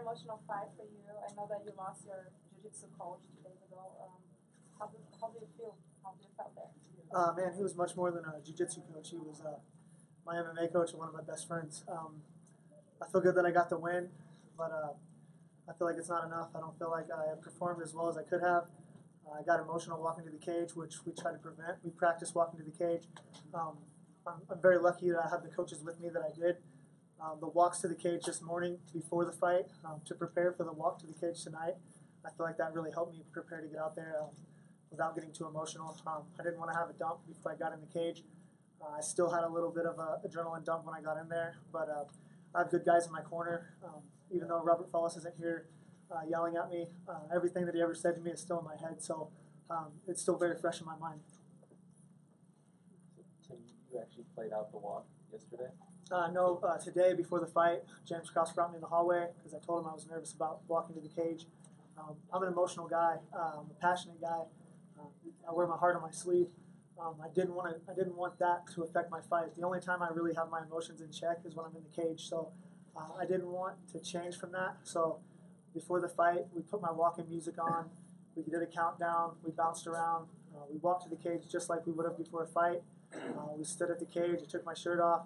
emotional fight for you. I know that you lost your jiu-jitsu coach two days ago. Um, how do how do you feel? How do you feel there? Uh, man, he was much more than a jiu-jitsu coach. He was uh, my MMA coach and one of my best friends. Um, I feel good that I got the win, but uh, I feel like it's not enough. I don't feel like I performed as well as I could have. Uh, I got emotional walking to the cage, which we try to prevent. We practice walking to the cage. Um, I'm, I'm very lucky that I have the coaches with me that I did. Um, the walks to the cage this morning before the fight um, to prepare for the walk to the cage tonight. I feel like that really helped me prepare to get out there um, without getting too emotional. Um, I didn't want to have a dump before I got in the cage. Uh, I still had a little bit of a adrenaline dump when I got in there, but uh, I have good guys in my corner. Um, even though Robert Follis isn't here uh, yelling at me, uh, everything that he ever said to me is still in my head, so um, it's still very fresh in my mind. Tim, you actually played out the walk yesterday. Uh, no, uh, today before the fight, James Krause brought me in the hallway because I told him I was nervous about walking to the cage. Um, I'm an emotional guy. I'm a passionate guy. Uh, I wear my heart on my sleeve. Um, I didn't want to. I didn't want that to affect my fight. The only time I really have my emotions in check is when I'm in the cage. So uh, I didn't want to change from that. So before the fight, we put my walking music on. We did a countdown. We bounced around. Uh, we walked to the cage just like we would have before a fight. Uh, we stood at the cage. I took my shirt off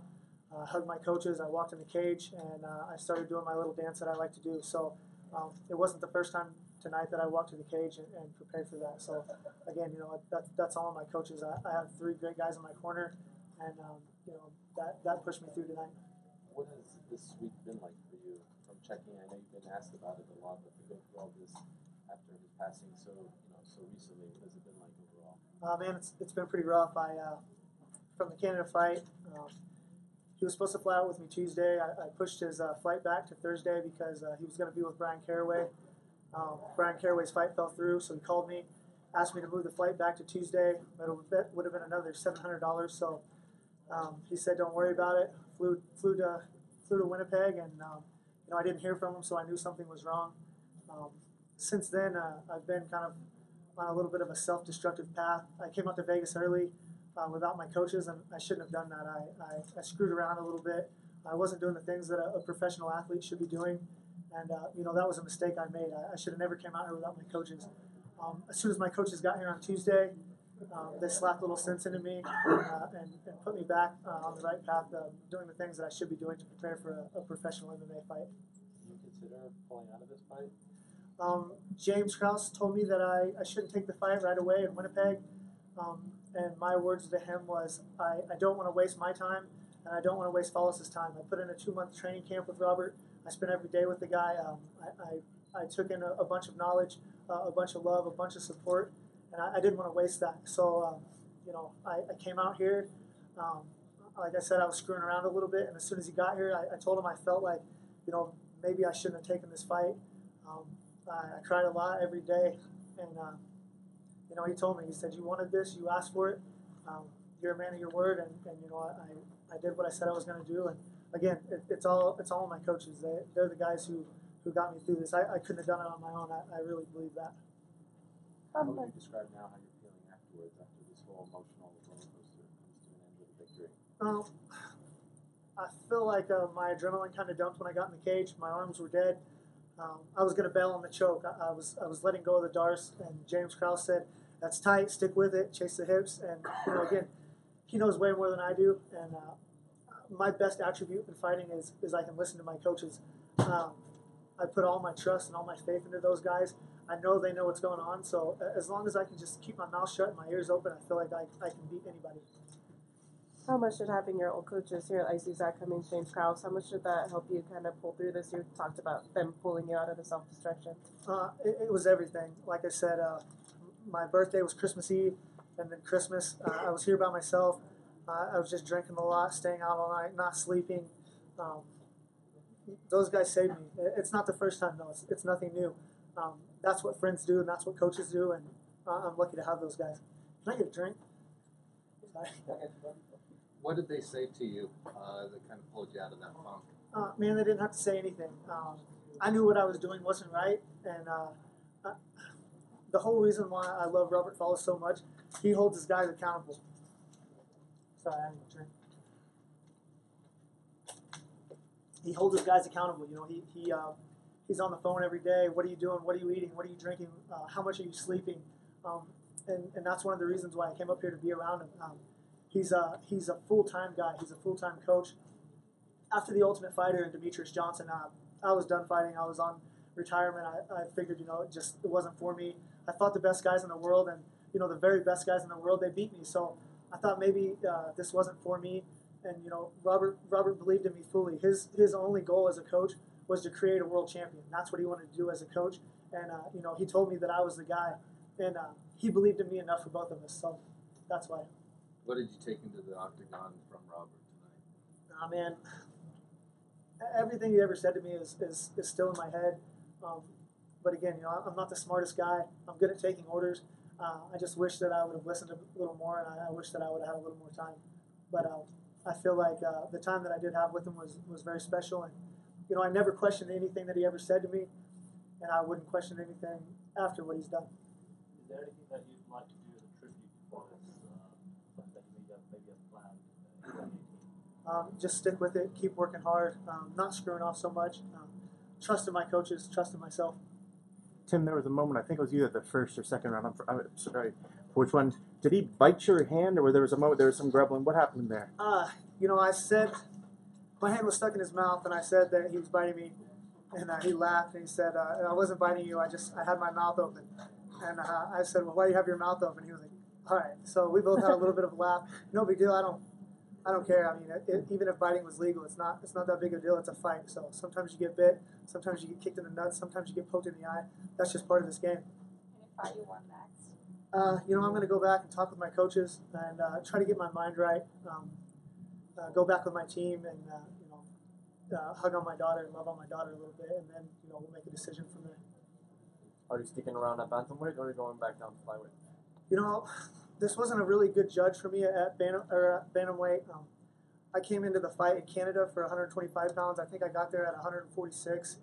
uh, hugged my coaches. I walked in the cage and uh, I started doing my little dance that I like to do. So um, it wasn't the first time tonight that I walked to the cage and, and prepared for that. So again, you know, that, that's all my coaches. I, I have three great guys in my corner, and um, you know that that pushed me through tonight. What has this week been like for you? From checking, I know you've been asked about it a lot, but to go through all this after his passing so you know so recently, what has it been like overall? Uh, man, it's, it's been pretty rough. I uh, from the Canada fight. Um, he was supposed to fly out with me Tuesday. I, I pushed his uh, flight back to Thursday because uh, he was going to be with Bryan Caraway. Um, Bryan Caraway's fight fell through, so he called me, asked me to move the flight back to Tuesday. It would have been another seven hundred dollars. So um, he said, "Don't worry about it." Flew flew to flew to Winnipeg, and um, you know I didn't hear from him, so I knew something was wrong. Um, since then, uh, I've been kind of on a little bit of a self-destructive path. I came out to Vegas early uh, without my coaches, and I shouldn't have done that. I, I, I, screwed around a little bit. I wasn't doing the things that a, a professional athlete should be doing, and uh, you know that was a mistake I made. I, I, should have never came out here without my coaches. Um, as soon as my coaches got here on Tuesday, um, they slapped a little sense into me uh, and, and, put me back uh, on the right path, of doing the things that I should be doing to prepare for a, a professional MMA fight. Do you consider pulling out of this fight? Um, James Krause told me that I, I shouldn't take the fight right away in Winnipeg. Um, and my words to him was, I, I don't want to waste my time, and I don't want to waste Follis's time. I put in a two month training camp with Robert. I spent every day with the guy. Um, I, I, I, took in a, a bunch of knowledge, uh, a bunch of love, a bunch of support, and I, I didn't want to waste that. So, um, you know, I, I, came out here. Um, like I said, I was screwing around a little bit, and as soon as he got here, I, told him I felt like, you know, maybe I shouldn't have taken this fight. Um, I, cried a lot every day, and uh, you know, he told me, he said, you wanted this, you asked for it, um, you're a man of your word, and, and you know, I, I did what I said I was going to do, and again, it, it's all it's all my coaches. They, they're the guys who, who got me through this. I, I couldn't have done it on my own. I, I really believe that. How would you describe now how you're feeling afterwards, after this whole emotional roller coaster comes to an end with a victory? Um, I feel like uh, my adrenaline kind of dumped when I got in the cage. My arms were dead. Um, I was going to bail on the choke. I, I, was I was letting go of the Darce, and James Krause said, "That's tight. Stick with it. Chase the hips." And you know, again, he knows way more than I do. And uh, my best attribute in fighting is is I can listen to my coaches. Um, I put all my trust and all my faith into those guys. I know they know what's going on. So as long as I can just keep my mouth shut and my ears open, I feel like I, I can beat anybody. How much did having your old coaches here at IC Zak Cummings, James Krause, how much did that help you kind of pull through this? You talked about them pulling you out of the self destruction. Uh, it, it, was everything. Like I said, uh, my birthday was Christmas Eve, and then Christmas, uh, I was here by myself. Uh, I was just drinking a lot, staying out all night, not sleeping. Um, those guys saved me. It's not the first time, though. It's, it's nothing new. Um, that's what friends do, and that's what coaches do, and uh, I'm lucky to have those guys. Can I get a drink? Sorry. What did they say to you uh, that kind of pulled you out of that funk? Uh, man, they didn't have to say anything. Um, I knew what I was doing wasn't right, and uh the whole reason why I love Robert Follis so much, he holds his guys accountable. Sorry, I drink. He holds his guys accountable. You know, he he uh, he's on the phone every day. What are you doing? What are you eating? What are you drinking? Uh, how much are you sleeping? Um, and, and that's one of the reasons why I came up here to be around him. Um, he's a he's a full time guy. He's a full time coach. After the Ultimate Fighter and Demetrious Johnson, uh, I was done fighting. I was on retirement. I, I figured you know it just it wasn't for me. I fought the best guys in the world, and you know the very best guys in the world they beat me. So I thought maybe uh, this wasn't for me. And you know Robert Robert believed in me fully. His his only goal as a coach was to create a world champion. That's what he wanted to do as a coach. And uh, you know he told me that I was the guy, and uh, he believed in me enough for both of us. So that's why. What did you take into the octagon from Robert tonight? Nah, man. Everything he ever said to me is, is, is still in my head. Um, but again, you know, I'm not the smartest guy. I'm good at taking orders. Uh, I just wish that I would have listened a little more, and I, I wish that I would have had a little more time. But uh, I feel like uh, the time that I did have with him was, was very special. And, you know, I never questioned anything that he ever said to me, and I wouldn't question anything after what he's done. Is there anything that you'd like to do as a tribute for this, uh, that you maybe have, planned in 2018? Um, just stick with it, keep working hard, um, not screwing off so much. Um, trust in my coaches, trust in myself. Tim, there was a moment. I think it was either the first or second round. I'm, I'm sorry. Which one? Did he bite your hand, or there was a moment there was some grumbling? What happened there? Uh, you know, I said my hand was stuck in his mouth, and I said that he was biting me, and uh, he laughed and he said, uh, "I wasn't biting you. I just I had my mouth open." And uh, I said, "Well, why do you have your mouth open?" He was like, "All right." So we both had a little bit of a laugh. No big deal. I don't. I don't care. I mean, it, it, even if biting was legal, it's not. It's not that big of a deal. It's a fight. So sometimes you get bit. Sometimes you get kicked in the nuts. Sometimes you get poked in the eye. That's just part of this game. Any fight you want next? Uh, you know, I'm going to go back and talk with my coaches and uh, try to get my mind right. Um, uh, go back with my team and uh, you know, uh, hug on my daughter and love on my daughter a little bit, and then you know we'll make a decision from there. Are you sticking around at bantamweight or are you going back down to flyweight? You know, this wasn't a really good judge for me at bantamweight. Um, I came into the fight in Canada for 125 pounds. I think I got there at 146.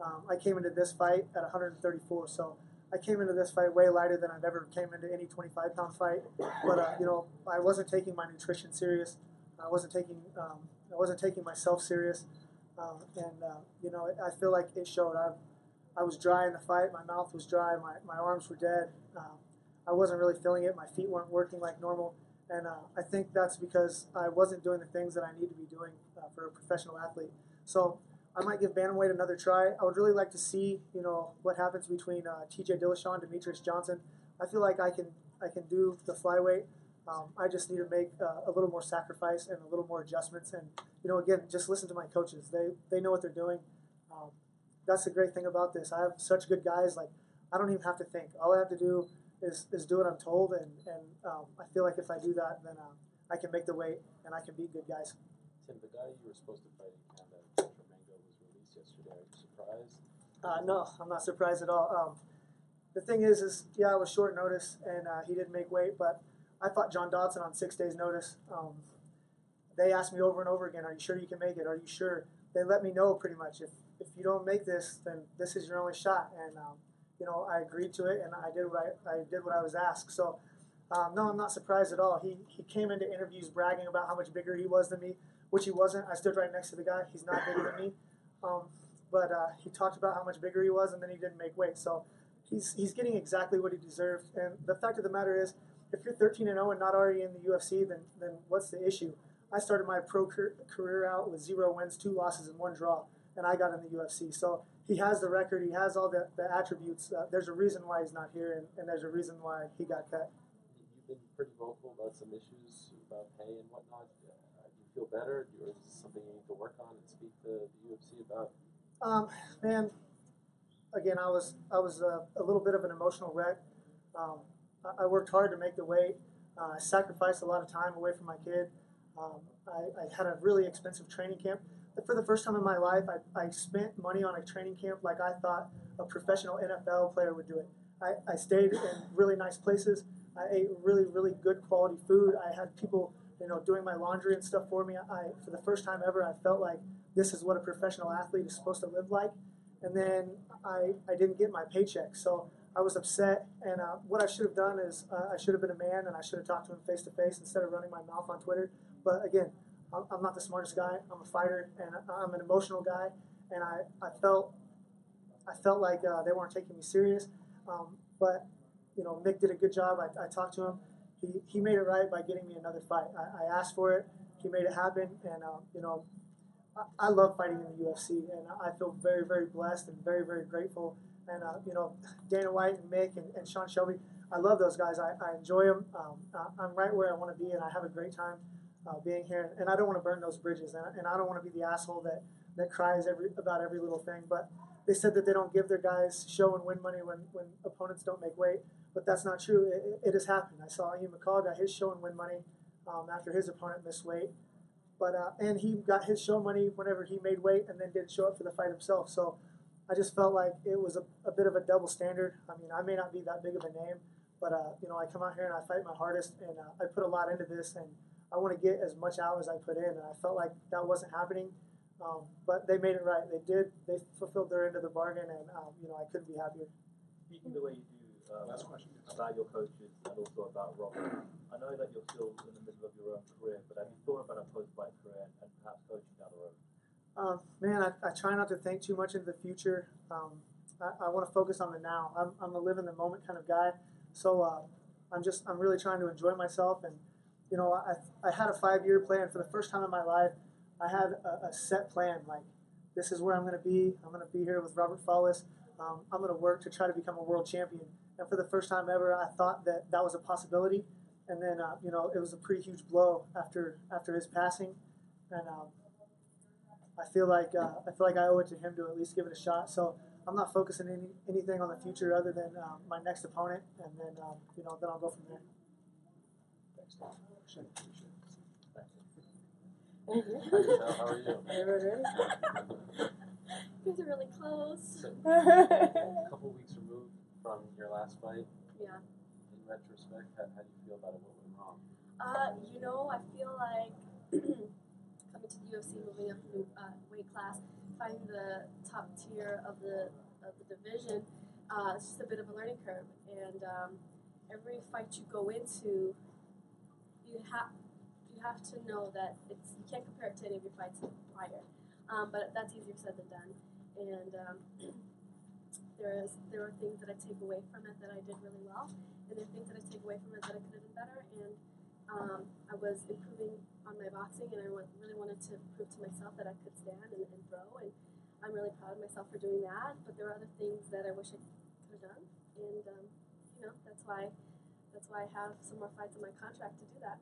Um, I came into this fight at 134. So I came into this fight way lighter than I've ever came into any 25 pound fight. But uh, you know, I wasn't taking my nutrition serious. I wasn't taking um, I wasn't taking myself serious. Um, and uh, you know, I feel like it showed. I I was dry in the fight. My mouth was dry. My, my arms were dead. Um, I wasn't really feeling it. My feet weren't working like normal. And uh, I think that's because I wasn't doing the things that I need to be doing uh, for a professional athlete. So I might give bantamweight another try. I would really like to see, you know, what happens between uh, T.J. Dillashaw and Demetrious Johnson. I feel like I can I can do the flyweight. Um, I just need to make uh, a little more sacrifice and a little more adjustments. And you know, again, just listen to my coaches. They they know what they're doing. Um, that's the great thing about this. I have such good guys. Like I don't even have to think. All I have to do is, is do what I'm told, and and um, I feel like if I do that, then um, I can make the weight and I can beat good guys. Tim, the guy you were supposed to fight in Canada, Mango, was released yesterday. Are you surprised? Uh, no, I'm not surprised at all. Um, the thing is, is yeah, it was short notice, and uh, he didn't make weight, but I fought John Dodson on six days' notice. Um, they asked me over and over again, "Are you sure you can make it? Are you sure?" They let me know pretty much if if you don't make this, then this is your only shot. And um, you know, I agreed to it, and I did what I, I did what I was asked. So, um, no, I'm not surprised at all. He he came into interviews bragging about how much bigger he was than me, which he wasn't. I stood right next to the guy. He's not bigger than me. Um, but uh, he talked about how much bigger he was, and then he didn't make weight. So he's he's getting exactly what he deserved. And the fact of the matter is, if you're 13 and 0 and not already in the UFC, then then what's the issue? I started my pro career out with zero wins, two losses, and one draw, and I got in the UFC. So he has the record, he has all the, the attributes. Uh, there's a reason why he's not here, and, and there's a reason why he got cut. You've been pretty vocal about some issues about pay and whatnot. Uh, do you feel better, or is this something you need to work on and speak to the UFC about? Um, man, again, I was I was a, a little bit of an emotional wreck. Um, I, I worked hard to make the weight. Uh, I sacrificed a lot of time away from my kid. Um, I, I, had a really expensive training camp. For the first time in my life, I, I spent money on a training camp like I thought a professional NFL player would do it. I, I stayed in really nice places. I ate really, really good quality food. I had people, you know, doing my laundry and stuff for me. I, for the first time ever, I felt like this is what a professional athlete is supposed to live like. And then I, I didn't get my paycheck. So I was upset. And uh, what I should have done is uh, I should have been a man and I should have talked to him face to face instead of running my mouth on Twitter. But again, I'm, not the smartest guy. I'm a fighter and I'm an emotional guy. And I, I felt I felt like uh, they weren't taking me serious. Um, but you know, Mick did a good job. I, I talked to him. He, he made it right by getting me another fight. I, I asked for it. He made it happen, and um, you know, I, I love fighting in the UFC, and I feel very very blessed and very very grateful. And uh, you know, Dana White and Mick and, and Sean Shelby, I love those guys. I, I enjoy them. Um, I'm right where I want to be, and I have a great time uh, being here. And I don't want to burn those bridges, and, and I don't want to be the asshole that, that cries every about every little thing. But they said that they don't give their guys show and win money when, when opponents don't make weight, but that's not true. It, it, has happened. I saw Ian McCall got his show and win money um, after his opponent missed weight, but uh, and he got his show money whenever he made weight and then didn't show up for the fight himself. So I just felt like it was a, a bit of a double standard. I mean, I may not be that big of a name, but uh, you know, I come out here and I fight my hardest, and uh, I put a lot into this, and I want to get as much out as I put in, and I felt like that wasn't happening. Um, but they made it right. They did. They fulfilled their end of the bargain, and um, you know, I couldn't be happier. Speaking the way you do um, about your coaches and also about Robert, I know that you're still in the middle of your own career, but have you thought about a post-fight career and perhaps coaching down the road? Um, man, I, I try not to think too much into the future. Um, I, I want to focus on the now. I'm, I'm a live in the moment kind of guy. So uh, I'm just I'm really trying to enjoy myself. And you know, I, I had a five year plan for the first time in my life. I had a, a set plan. Like this is where I'm going to be. I'm going to be here with Robert Follis. Um, I'm going to work to try to become a world champion. And for the first time ever, I thought that that was a possibility. And then uh, you know, it was a pretty huge blow after after his passing. And um, I feel like uh, I feel like I owe it to him to at least give it a shot. So I'm not focusing any anything on the future other than um, my next opponent, and then um, you know then I'll go from there. Thanks. Hi, how are you? You guys are really close. So, a couple weeks removed from your last fight. Yeah. In retrospect, how, how do you feel about it? What went wrong? Uh, you know, I feel like coming to the UFC, moving up in uh, weight class, finding the top tier of the of the division, uh, it's just a bit of a learning curve. And um, every fight you go into, you have you have to know that it's you can't compare it to any of your fights prior. Um, but that's easier said than done. And um, there is there are things that I take away from it that I did really well, and there are things that I take away from it that I could have done better. And um, I was improving on my boxing, and I want, really wanted to prove to myself that I could stand and, and throw. And I'm really proud of myself for doing that. But there are other things that I wish I could have done, and um, you know that's why that's why I have some more fights in my contract to do that.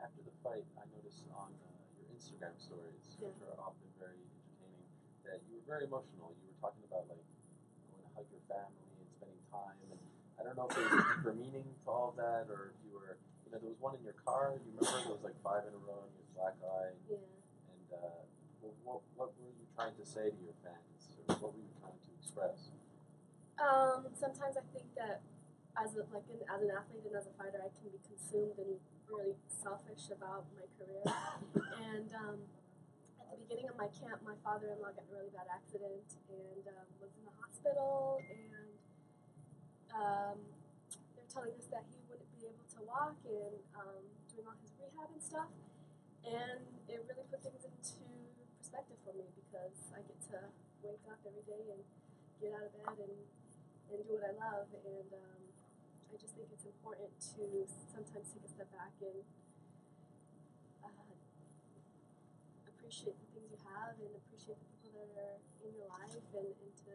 After the fight, I noticed on uh, your Instagram stories, Yeah. which are often very entertaining, that you were very emotional. You were talking about like going to hug your family and spending time. And I don't know if there was a deeper meaning to all of that, or if you were, you know, there was one in your car. You remember there was like five in a row, and you had black eye. Yeah. And uh, what, what what were you trying to say to your fans, or what were you trying to express? Um, sometimes I think that as a, like an, as an athlete and as a fighter, I can be consumed and really selfish about my career. and um, at the beginning of my camp, my father-in-law got in a really bad accident and um, was in the hospital. And um, they're telling us that he wouldn't be able to walk and um, doing all his rehab and stuff. And it really put things into perspective for me because I get to wake up every day and get out of bed and and do what I love. And um, I just think it's important to sometimes take a step back and uh, appreciate the things you have and appreciate the people that are in your life and, and to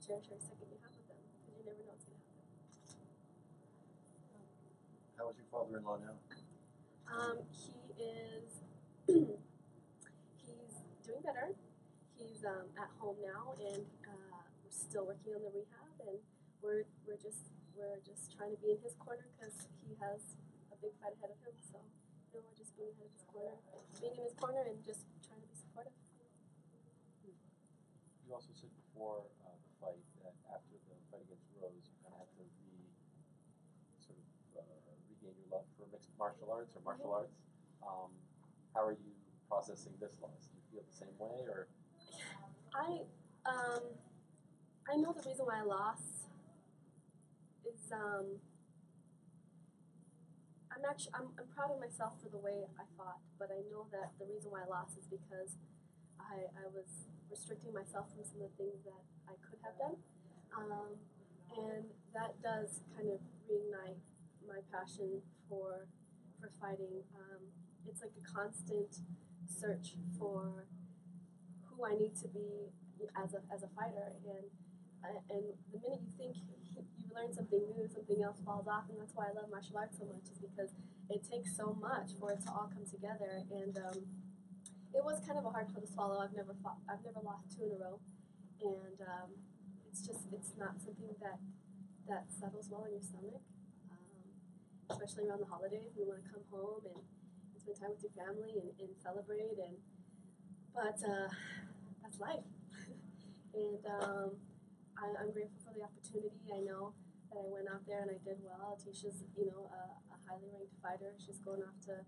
cherish every second you have with them because you never know what's going to happen. How is your father-in-law now? Um, he is he's doing better. He's um, at home now, and uh, we're still working on the rehab, and we're we're just we're just trying to be in his corner because he has a big fight ahead of him. So you know, we're just being ahead of his corner, being in his corner, and just trying to be supportive. You also said before uh, the fight that after the fight against Rose, you kind of had to re sort of uh, regain your love for mixed martial arts or martial arts. Um, how are you processing this loss? Do you feel the same way, or I um I know the reason why I lost is um I'm actually I'm, I'm proud of myself for the way I fought, but I know that the reason why I lost is because I, I was restricting myself from some of the things that I could have done. Um, and that does kind of reignite my passion for for fighting. Um, it's like a constant search for who I need to be as a as a fighter, and and the minute you think you've learned something new, something else falls off, and that's why I love martial arts so much, is because it takes so much for it to all come together. And um, it was kind of a hard pill to swallow. I've never fought, I've never lost two in a row, and um, it's just it's not something that that settles well in your stomach, um, especially around the holidays. You want to come home and, and spend time with your family and, and celebrate, and but uh, that's life. and um, I, I'm grateful for the opportunity. I know that I went out there and I did well. Tecia's, you know, a, a highly ranked fighter. She's going off to,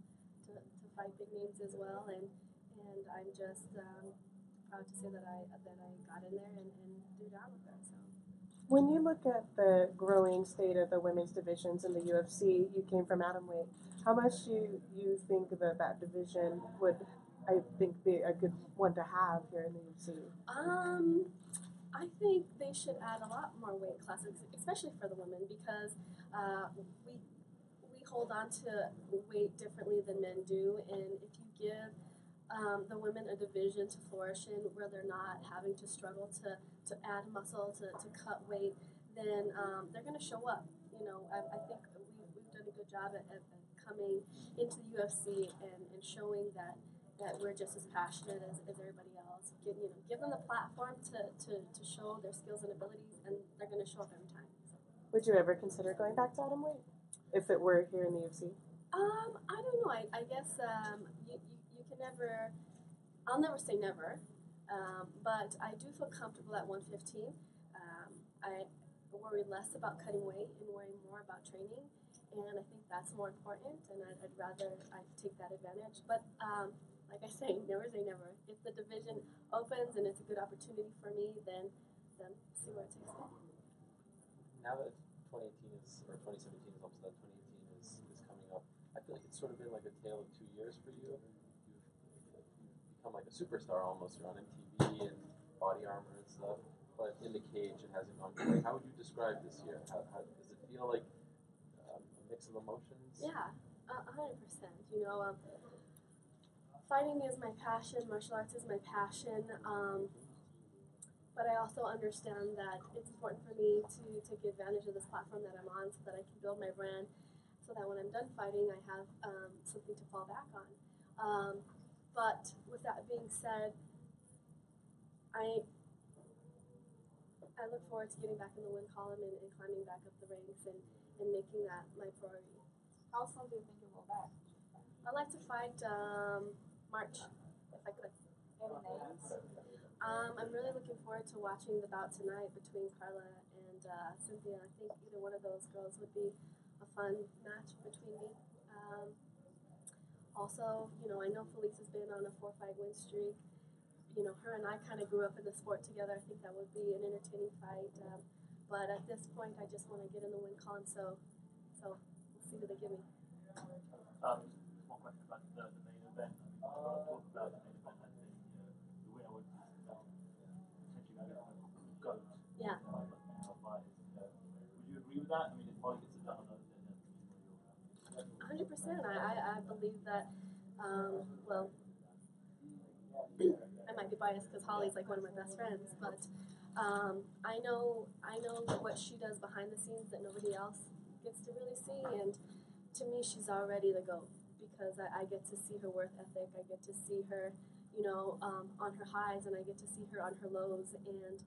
to, to fight big names as well, and and I'm just um, proud to say that I that I got in there and, and threw down with her. So. When you look at the growing state of the women's divisions in the UFC, you came from atomweight. How much do you, you think that that division would, I think, be a good one to have here in the UFC? Um, I think they should add a lot more weight classes, especially for the women, because uh, we we hold on to weight differently than men do, and if you give um, the women a division to flourish in where they're not having to struggle to, to add muscle, to, to cut weight, then um, they're going to show up. You know, I, I think we, we've done a good job at, at, coming into the UFC and, and showing that, that we're just as passionate as, as everybody else. Give, you know, give them the platform to, to, to show their skills and abilities, and they're going to show up every time. So. Would you ever consider going back to atomweight if it were here in the UFC? Um, I don't know. I, I guess um, you, you, you can never, I'll never say never, um, but I do feel comfortable at 115. Um, I worry less about cutting weight and worry more about training, and I think that's more important, and I'd, I'd rather I take that advantage. But um, like I say, never say never. If the division opens and it's a good opportunity for me, then then see where it takes me. Now that 2018 is or 2017 is almost done, 2018 is, is coming up. I feel like it's sort of been like a tale of two years for you. You've, become like a superstar almost. You're on MTV and body armor and stuff. But in the cage, it hasn't gone your. How would you describe this year? How, how does it feel like um, a mix of emotions? Yeah, a hundred percent. You know, um, fighting is my passion. Martial arts is my passion. Um, but I also understand that it's important for me to take advantage of this platform that I'm on, so that I can build my brand, so that when I'm done fighting, I have um, something to fall back on. Um, but with that being said, I I look forward to getting back in the win column and, and climbing back up the ranks and, and making that my priority. How soon do you think you will back? I'd like to fight um, March, if I could. Um, I'm really looking forward to watching the bout tonight between Carla and uh, Cynthia. I think either one of those girls would be a fun match between me. Um, also, you know, I know Felice has been on a four-fight win streak. You know, her and I kind of grew up in the sport together. I think that would be an entertaining fight. Um, but at this point, I just want to get in the win column. So, so we'll see who they give me. Um, one question about the, the main event. Yeah. Would you agree with that? I mean, gets it you'll have. hundred percent. I, I I believe that. Um, well, I might be biased because Holly's like one of my best friends, but um, I know I know what she does behind the scenes that nobody else gets to really see, and to me, she's already the goat because I, I get to see her worth ethic. I get to see her, you know, um, on her highs, and I get to see her on her lows, and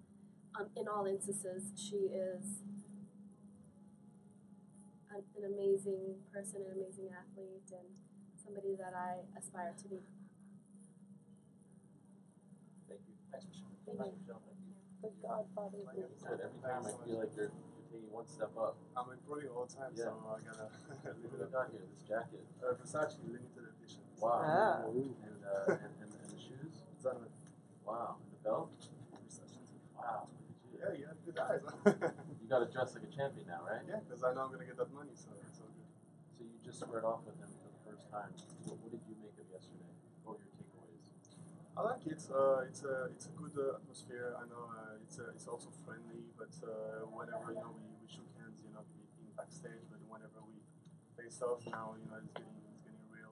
um, in all instances, she is an, an amazing person, an amazing athlete, and somebody that I aspire to be. Thank you. Thanks, Michelle. Thank you. The Godfather. Like I said, every time I feel like you're, you're taking one step up. I'm improving all the time, Yeah. so I gotta Look live what it I up. got here, this jacket. Uh, Versace limited edition. Wow. Ah. And, uh, and, and, and the shoes. Zanman. Wow. And the belt. Versace. Wow. Look at you. Yeah, you have good eyes. You got to dress like a champion now, right? yeah, because I know I'm gonna get that money, so it's all good. So you just squared off with him for the first time. What, what did you make of yesterday? What were your takeaways? I like it. Uh, it's a it's a good uh, atmosphere. I know uh, it's uh, it's also friendly, but uh, whenever you know we, we shook hands, you know, in backstage, but whenever we face off now, you know, it's getting it's getting real.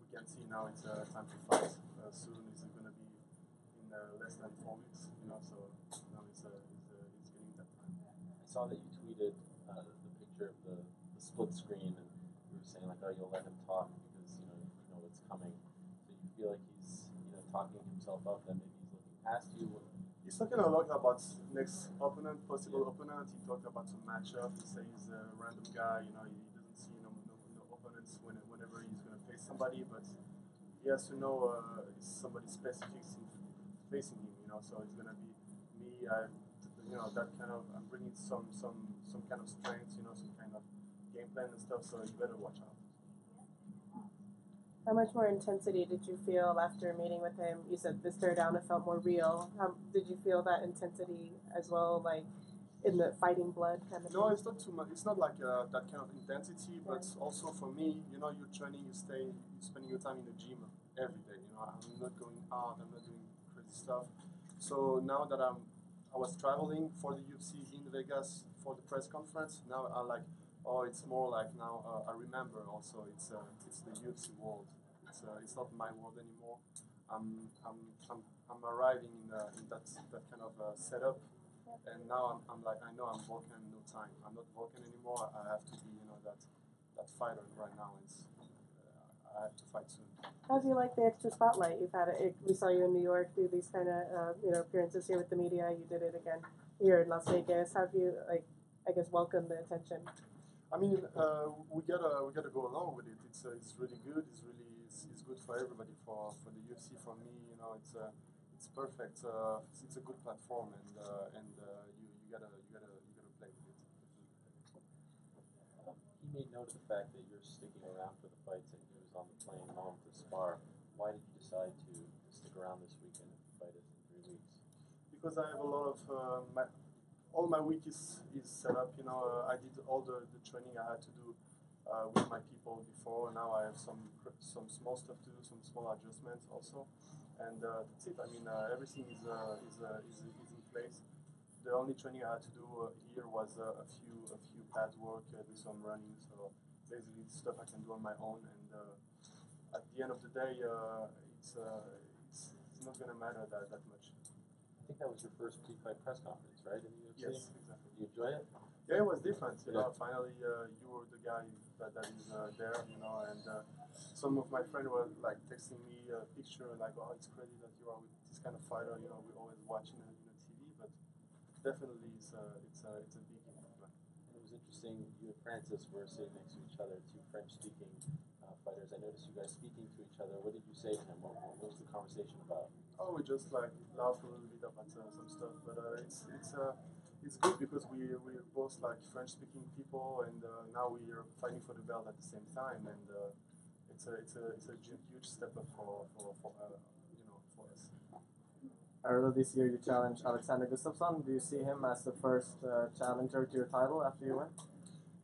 We can see now it's uh, time to fight. Soon it's gonna be in less than four weeks, you know. So now it's it's, it's getting that time. I saw that you tweeted the picture of the, the split screen, and you were saying like, oh, you'll let him talk because you know you know what's coming. So you feel like he's himself up, maybe he's looking past you. He's talking a lot about next opponent, possible opponent. He talked about some matchup. He says he's a random guy. You know, he doesn't see no, no, no opponents when, whenever he's going to face somebody, but he has to know uh, somebody specific facing him. You know, so it's going to be me. I, you know, that kind of. I'm bringing some some some kind of strengths. You know, some kind of game plan and stuff. So you better watch out. How much more intensity did you feel after meeting with him? You said the stare down it felt more real. How did you feel that intensity as well, like in the fighting blood kind of? No, thing? it's not too much. It's not like uh, that kind of intensity, but also for me, you know, you're training, you stay, you're spending your time in the gym every day. You know, I'm not going out, I'm not doing crazy stuff. So now that I'm, I was traveling for the UFC in Vegas for the press conference. Now I like, oh, it's more like now uh, I remember also it's uh, it's the UFC world. It's uh, it's not my world anymore. I'm I'm I'm, I'm arriving in, uh, in that that kind of uh, setup and now I'm, I'm like I know I'm Volkan no time. I'm not Volkan anymore. I have to be you know that that fighter right now. It's uh, I have to fight soon. How do you like the extra spotlight you've had? It, we saw you in New York do these kind of uh, you know appearances here with the media. You did it again here in Las Vegas. How have you like I guess welcomed the attention? I mean, uh, we gotta we gotta go along with it. It's uh, it's really good. It's really it's, it's good for everybody. For for the UFC, for me, you know, it's uh, it's perfect. Uh, it's, a good platform, and uh, and uh, you you gotta you gotta you gotta play with it. um, he made note of the fact that you're sticking around for the fights, and he was on the plane home to spar. Why did you decide to, to stick around this weekend and fight us in three weeks? because I have a lot of uh, my all my week is, is set up. You know, uh, I did all the, the training I had to do uh, with my people before. Now I have some some small stuff to do, some small adjustments also, and uh, that's it. I mean, everything is, is, is is in place. The only training I had to do uh, here was uh, a few a few pad work, uh, do some running. So basically, stuff I can do on my own. And uh, at the end of the day, it's, it's it's not gonna matter that that much. I think that was your first pre-fight press conference, right? In the UFC. Yes, exactly. Did you enjoy it? Yeah, it was different. You Yeah. know, finally, uh, you were the guy that, that is uh, there. You know, and uh, some of my friends were like texting me a picture, like, "Oh, it's crazy that you are with this kind of fighter." You know, we always watching it on TV, but definitely, it's a it's a it's a big improvement. And it was interesting. You and Francis were sitting next to each other, two French-speaking fighters. I noticed you guys speaking to each other. What did you say to him? What, what was the conversation about? Oh, we just like laugh a little bit about uh, some stuff, but uh, it's it's uh, it's good because we we're both like French-speaking people, and uh, now we are fighting for the belt at the same time, and uh, it's a it's a it's a huge step up for for, for uh, you know for us. Earlier this year, you challenged Alexander Gustafsson. Do you see him as the first uh, challenger to your title after you win?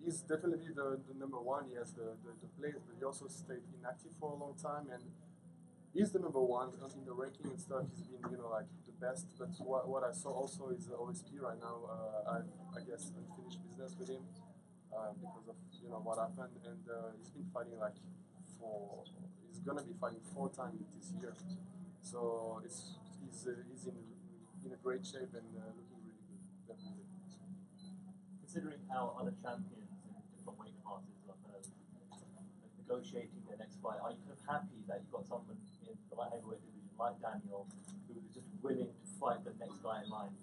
He's definitely the, the number one. He has the, the, the place, but he also stayed inactive for a long time, and he's the number one in the ranking and stuff. He's been, you know, like the best. But what, what I saw also is OSP right now. Uh, I I guess unfinished business with him uh, because of you know what happened, and uh, he's been fighting like for. He's gonna be fighting four times this year, so it's he's uh, he's in in a great shape and uh, looking really good. Definitely. Considering how other champions in different weight classes are kind of negotiating their next fight, are you kind of happy that you got someone in the light heavyweight division like Daniel who is just willing to fight the next guy in line?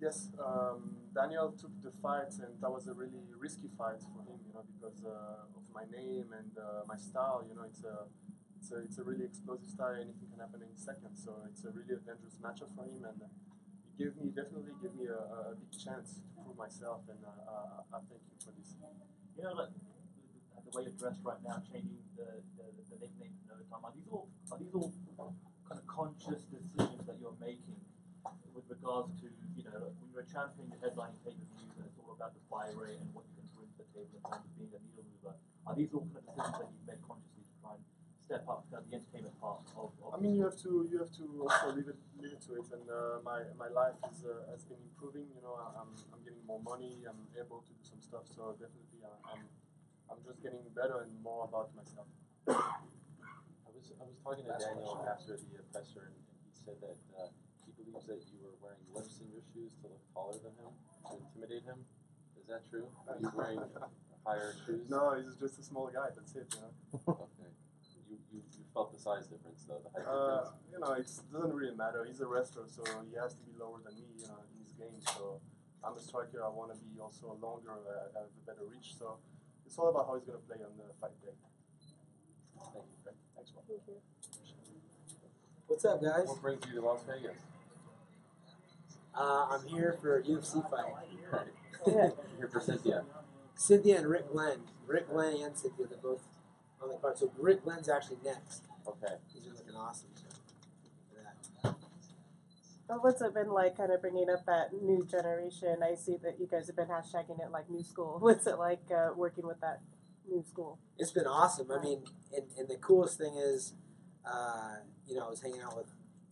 Yes, um, Daniel took the fight, and that was a really risky fight for him, you know, because uh, of my name and uh, my style. You know, it's a, it's a, it's a really explosive style. Anything can happen in seconds, so it's a really a dangerous matchup for him, and it gave me definitely gave me a, a big chance to prove myself, and uh, I, I thank you for this. You know, like the, the way you're dressed right now, changing the, the, the nickname to No Time. Are these all are these all kind of conscious decisions that you're making with regards to you know when you're a champion, you're headlining pay per views, and it's all about the buy rate and what you can bring to the table in terms of being a needle mover. Are these all kind of decisions that you've made consciously to try and step up the entertainment part of, of I mean, you have to you have to also leave it leave it to it. And uh, my my life is uh, has been improving. You know, I- I'm I'm getting more money. I'm able to do some stuff. So definitely, uh, I'm I'm just getting better and more about myself. I was I was talking to Daniel after the uh, presser, and, and he said that uh, he believes that you were wearing lifts in your shoes to look taller than him, to intimidate him. Is that true? Are you wearing higher shoes? No, he's just a small guy. That's it. You know. Okay. You, you, you felt the size difference though, the height Uh, difference. you know, it doesn't really matter. He's a wrestler, so he has to be lower than me you know, in his game. So I'm a striker. I want to be also longer, uh, have a better reach. So it's all about how he's going to play on the fight day. Thank you, Craig. Thanks, Mark. Thank you. What's up, guys? What brings you to Las Vegas? Uh, I'm here for a UFC fight. Yeah. Here for Cynthia. Cynthia and Rick Glenn. Rick Glenn and Cynthia, they're both on the card. So Rick Glenn's actually next. Okay. These are looking awesome. So for that. Well, what's it been like kind of bringing up that new generation? I see that you guys have been hashtagging it like new school. What's it like uh, working with that new school? It's been awesome. I mean, and, and the coolest thing is, uh, you know, I was hanging out with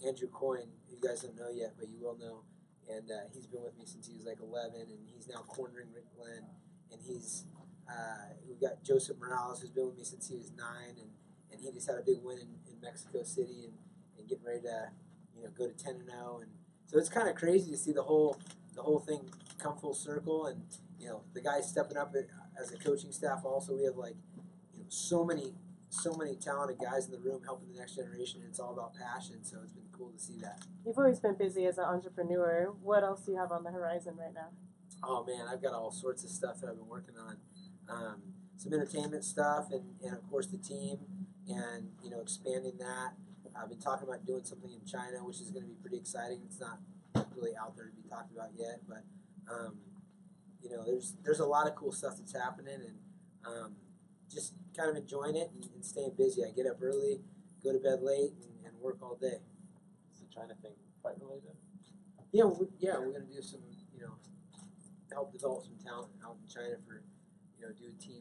Andrew Coyne. You guys don't know yet, but you will know. And uh, he's been with me since he was like 11, and he's now cornering Rick Glenn. And he's, uh, we got Joseph Morales, who's been with me since he was nine, and, and he just had a big win in, in Mexico City and, and getting ready to, you know, go to 10 and 0. And so it's kind of crazy to see the whole the whole thing come full circle. And you know, the guys stepping up as a coaching staff. Also, we have like, you know, so many so many talented guys in the room helping the next generation. And it's all about passion. So it's been cool to see that. You've always been busy as an entrepreneur. What else do you have on the horizon right now? Oh man, I've got all sorts of stuff that I've been working on. Um, some entertainment stuff, and, and of course the team, and you know expanding that. I've been talking about doing something in China, which is going to be pretty exciting. It's not really out there to be talked about yet, but um, you know there's there's a lot of cool stuff that's happening, and um, just kind of enjoying it and, and staying busy. I get up early, go to bed late, and, and work all day. Is the China thing fight related? Yeah, we, yeah, we're gonna do some, you know, help develop some talent out in China for, you know, do a team,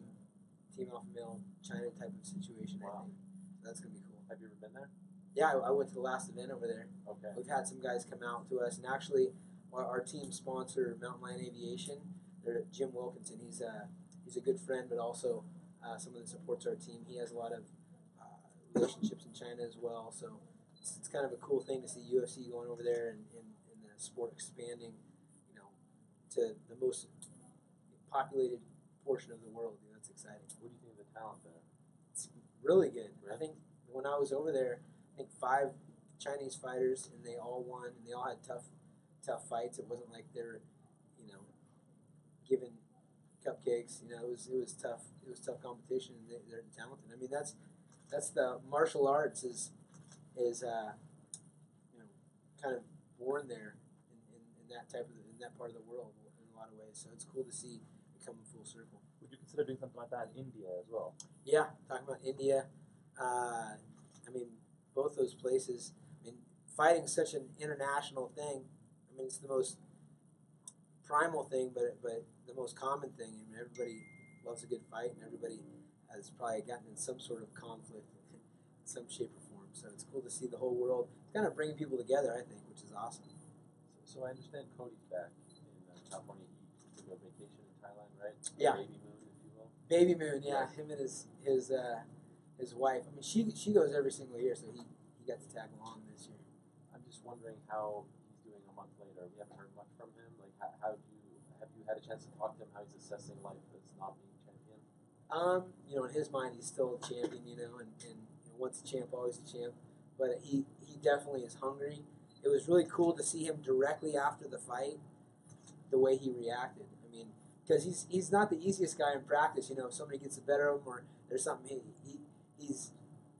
team alpha male China type of situation. I Wow. think so that's gonna be cool. Have you ever been there? Yeah, I, I went to the last event over there. Okay. We've had some guys come out to us, and actually, our, our team sponsor, Mountain Lion Aviation. They're Jim Wilkinson. He's a he's a good friend, but also uh, someone that supports our team. He has a lot of uh, relationships in China as well, so it's, it's kind of a cool thing to see UFC going over there and, and, and the sport expanding, you know, to the most populated portion of the world. You know, it's exciting. What do you think of the talent there? It's really good. I think when I was over there, I think five Chinese fighters, and they all won, and they all had tough, tough fights. It wasn't like they're, you know, given cupcakes. You know, it was it was tough. It was tough competition, and they, they're talented. I mean, that's that's the martial arts is is uh, you know kind of born there in, in, in that type of in that part of the world in a lot of ways. So it's cool to see it come full circle. Would you consider doing something like that in India as well? Yeah, talking about India. Uh, I mean, both those places. I mean, fighting such an international thing. I mean, it's the most primal thing, but but the most common thing. I mean, everybody loves a good fight, and everybody has probably gotten in some sort of conflict in some shape or form. So it's cool to see the whole world It's kind of bringing people together. I think, which is awesome. So, so I understand Cody's back in uh, California. He took a vacation in Thailand, right? Yeah. Baby moon, if you will. Baby Moon, yeah, him and his his uh, his wife. I mean, she she goes every single year, so he, he got to tag along this year. I'm just wondering how he's doing a month later. We haven't heard much from him. Like, how, how do you have you had a chance to talk to him? How he's assessing life as not being champion? Um, you know, in his mind, he's still a champion, you know, and, and you know, once a champ, always a champ. But he, he definitely is hungry. It was really cool to see him directly after the fight, the way he reacted. I mean, because he's he's not the easiest guy in practice. You know, if somebody gets the better of him or there's something he, he he's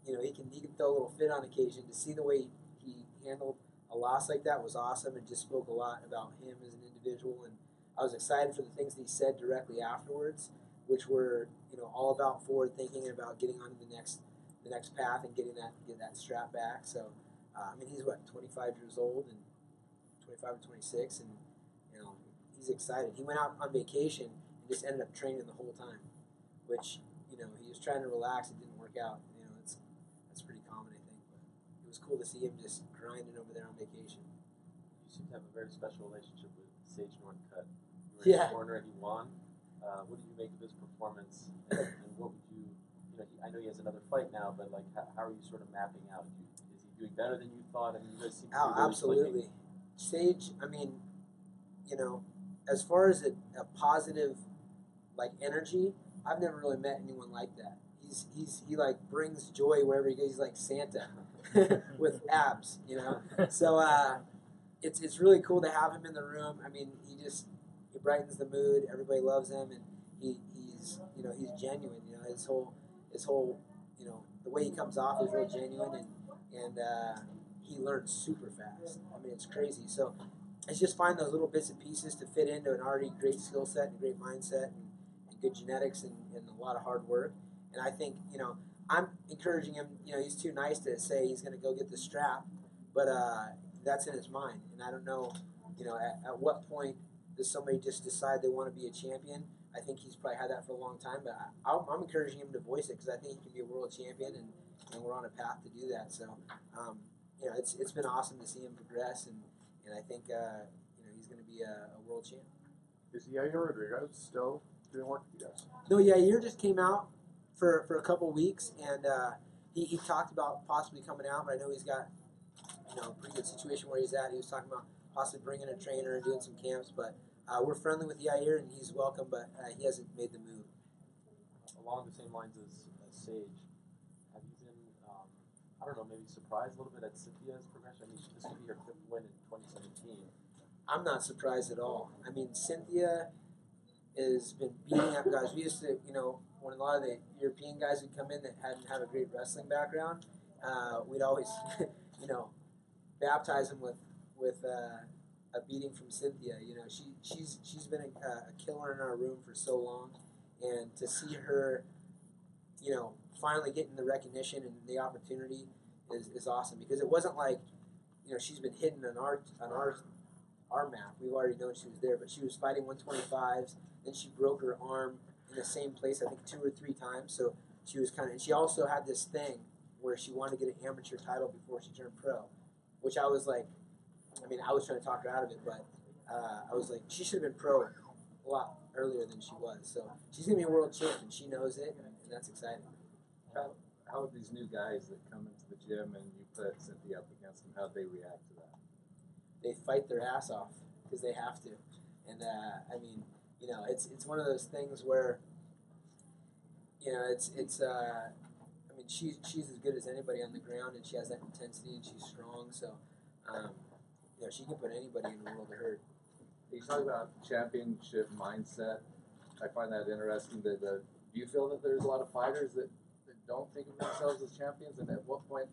you know he can he can throw a little fit on occasion. To see the way he handled a loss like that was awesome and just spoke a lot about him as an individual. And I was excited for the things that he said directly afterwards, which were you know all about forward thinking and about getting on to the next the next path and getting that get that strap back. So uh, I mean he's what 25 years old and 25 or 26 and you know he's excited. He went out on vacation and just ended up training the whole time, which you know he was trying to relax. It out. You know it's that's pretty common, I think. But it was cool to see him just grinding over there on vacation. You seem to have a very special relationship with Sage Northcutt. You were in Yeah. the corner and he won. Uh, what did you make of his performance? And, and what would you, you know, he, I know he has another fight now, but like, how, how are you sort of mapping out? You, is he doing better than you thought? I mean, you guys seem to Oh, really absolutely. Sage, I mean, you know, as far as a, a positive like energy, I've never really met anyone like that. He's he's he like brings joy wherever he goes. He's like Santa with abs, you know. So uh, it's it's really cool to have him in the room. I mean, he just he brightens the mood. Everybody loves him, and he, he's you know he's genuine. You know his whole his whole you know the way he comes off is real genuine, and and uh, he learns super fast. I mean, it's crazy. So it's just find those little bits and pieces to fit into an already great skill set and great mindset and, and good genetics and, and a lot of hard work. And I think you know I'm encouraging him. You know, he's too nice to say he's going to go get the strap, but uh, that's in his mind. And I don't know, you know, at, at what point does somebody just decide they want to be a champion? I think he's probably had that for a long time, but I, I'm- I'm encouraging him to voice it because I think he can be a world champion, and, and we're on a path to do that. So, um, you know, it's it's been awesome to see him progress, and, and I think uh, you know he's going to be a, a world champ. Is Yair Rodriguez still doing work with you guys? No, yeah, Yair just came out for, for a couple weeks, and uh, he, he talked about possibly coming out, but I know he's got you know a pretty good situation where he's at. He was talking about possibly bringing a trainer and doing some camps, but uh, we're friendly with Yair, and he's welcome, but uh, he hasn't made the move. Along the same lines as, as Sage, have you been, um, I don't know, maybe surprised a little bit at Cynthia's progression? I mean, this could be her fifth win in 2017. I'm not surprised at all. I mean, Cynthia has been beating up guys. We used to, you know, when a lot of the European guys would come in that hadn't have a great wrestling background, uh, we'd always, you know, baptize them with with uh, a beating from Cynthia. You know, she she's she's been a, a killer in our room for so long, and to see her, you know, finally getting the recognition and the opportunity is, is awesome because it wasn't like, you know, she's been hidden on our on our our map. We've already known she was there, but she was fighting 125s. Then she broke her arm in the same place, I think two or three times. So she was kind of, and she also had this thing where she wanted to get an amateur title before she turned pro, which I was like, I mean, I was trying to talk her out of it, but uh, I was like, she should have been pro a lot earlier than she was. So she's gonna be a world champion. She knows it, and that's exciting. How, how are these new guys that come into the gym and you put Cynthia up against them? How do they react to that? they fight their ass off because they have to. And uh, I mean, you know, it's it's one of those things where, you know, it's it's. Uh, I mean, she's she's as good as anybody on the ground, and she has that intensity, and she's strong. So, um, you know, she can put anybody in the world to hurt. You talk about championship mindset. I find that interesting. That uh, do you feel that there's a lot of fighters that, that don't think of themselves as champions, and at what point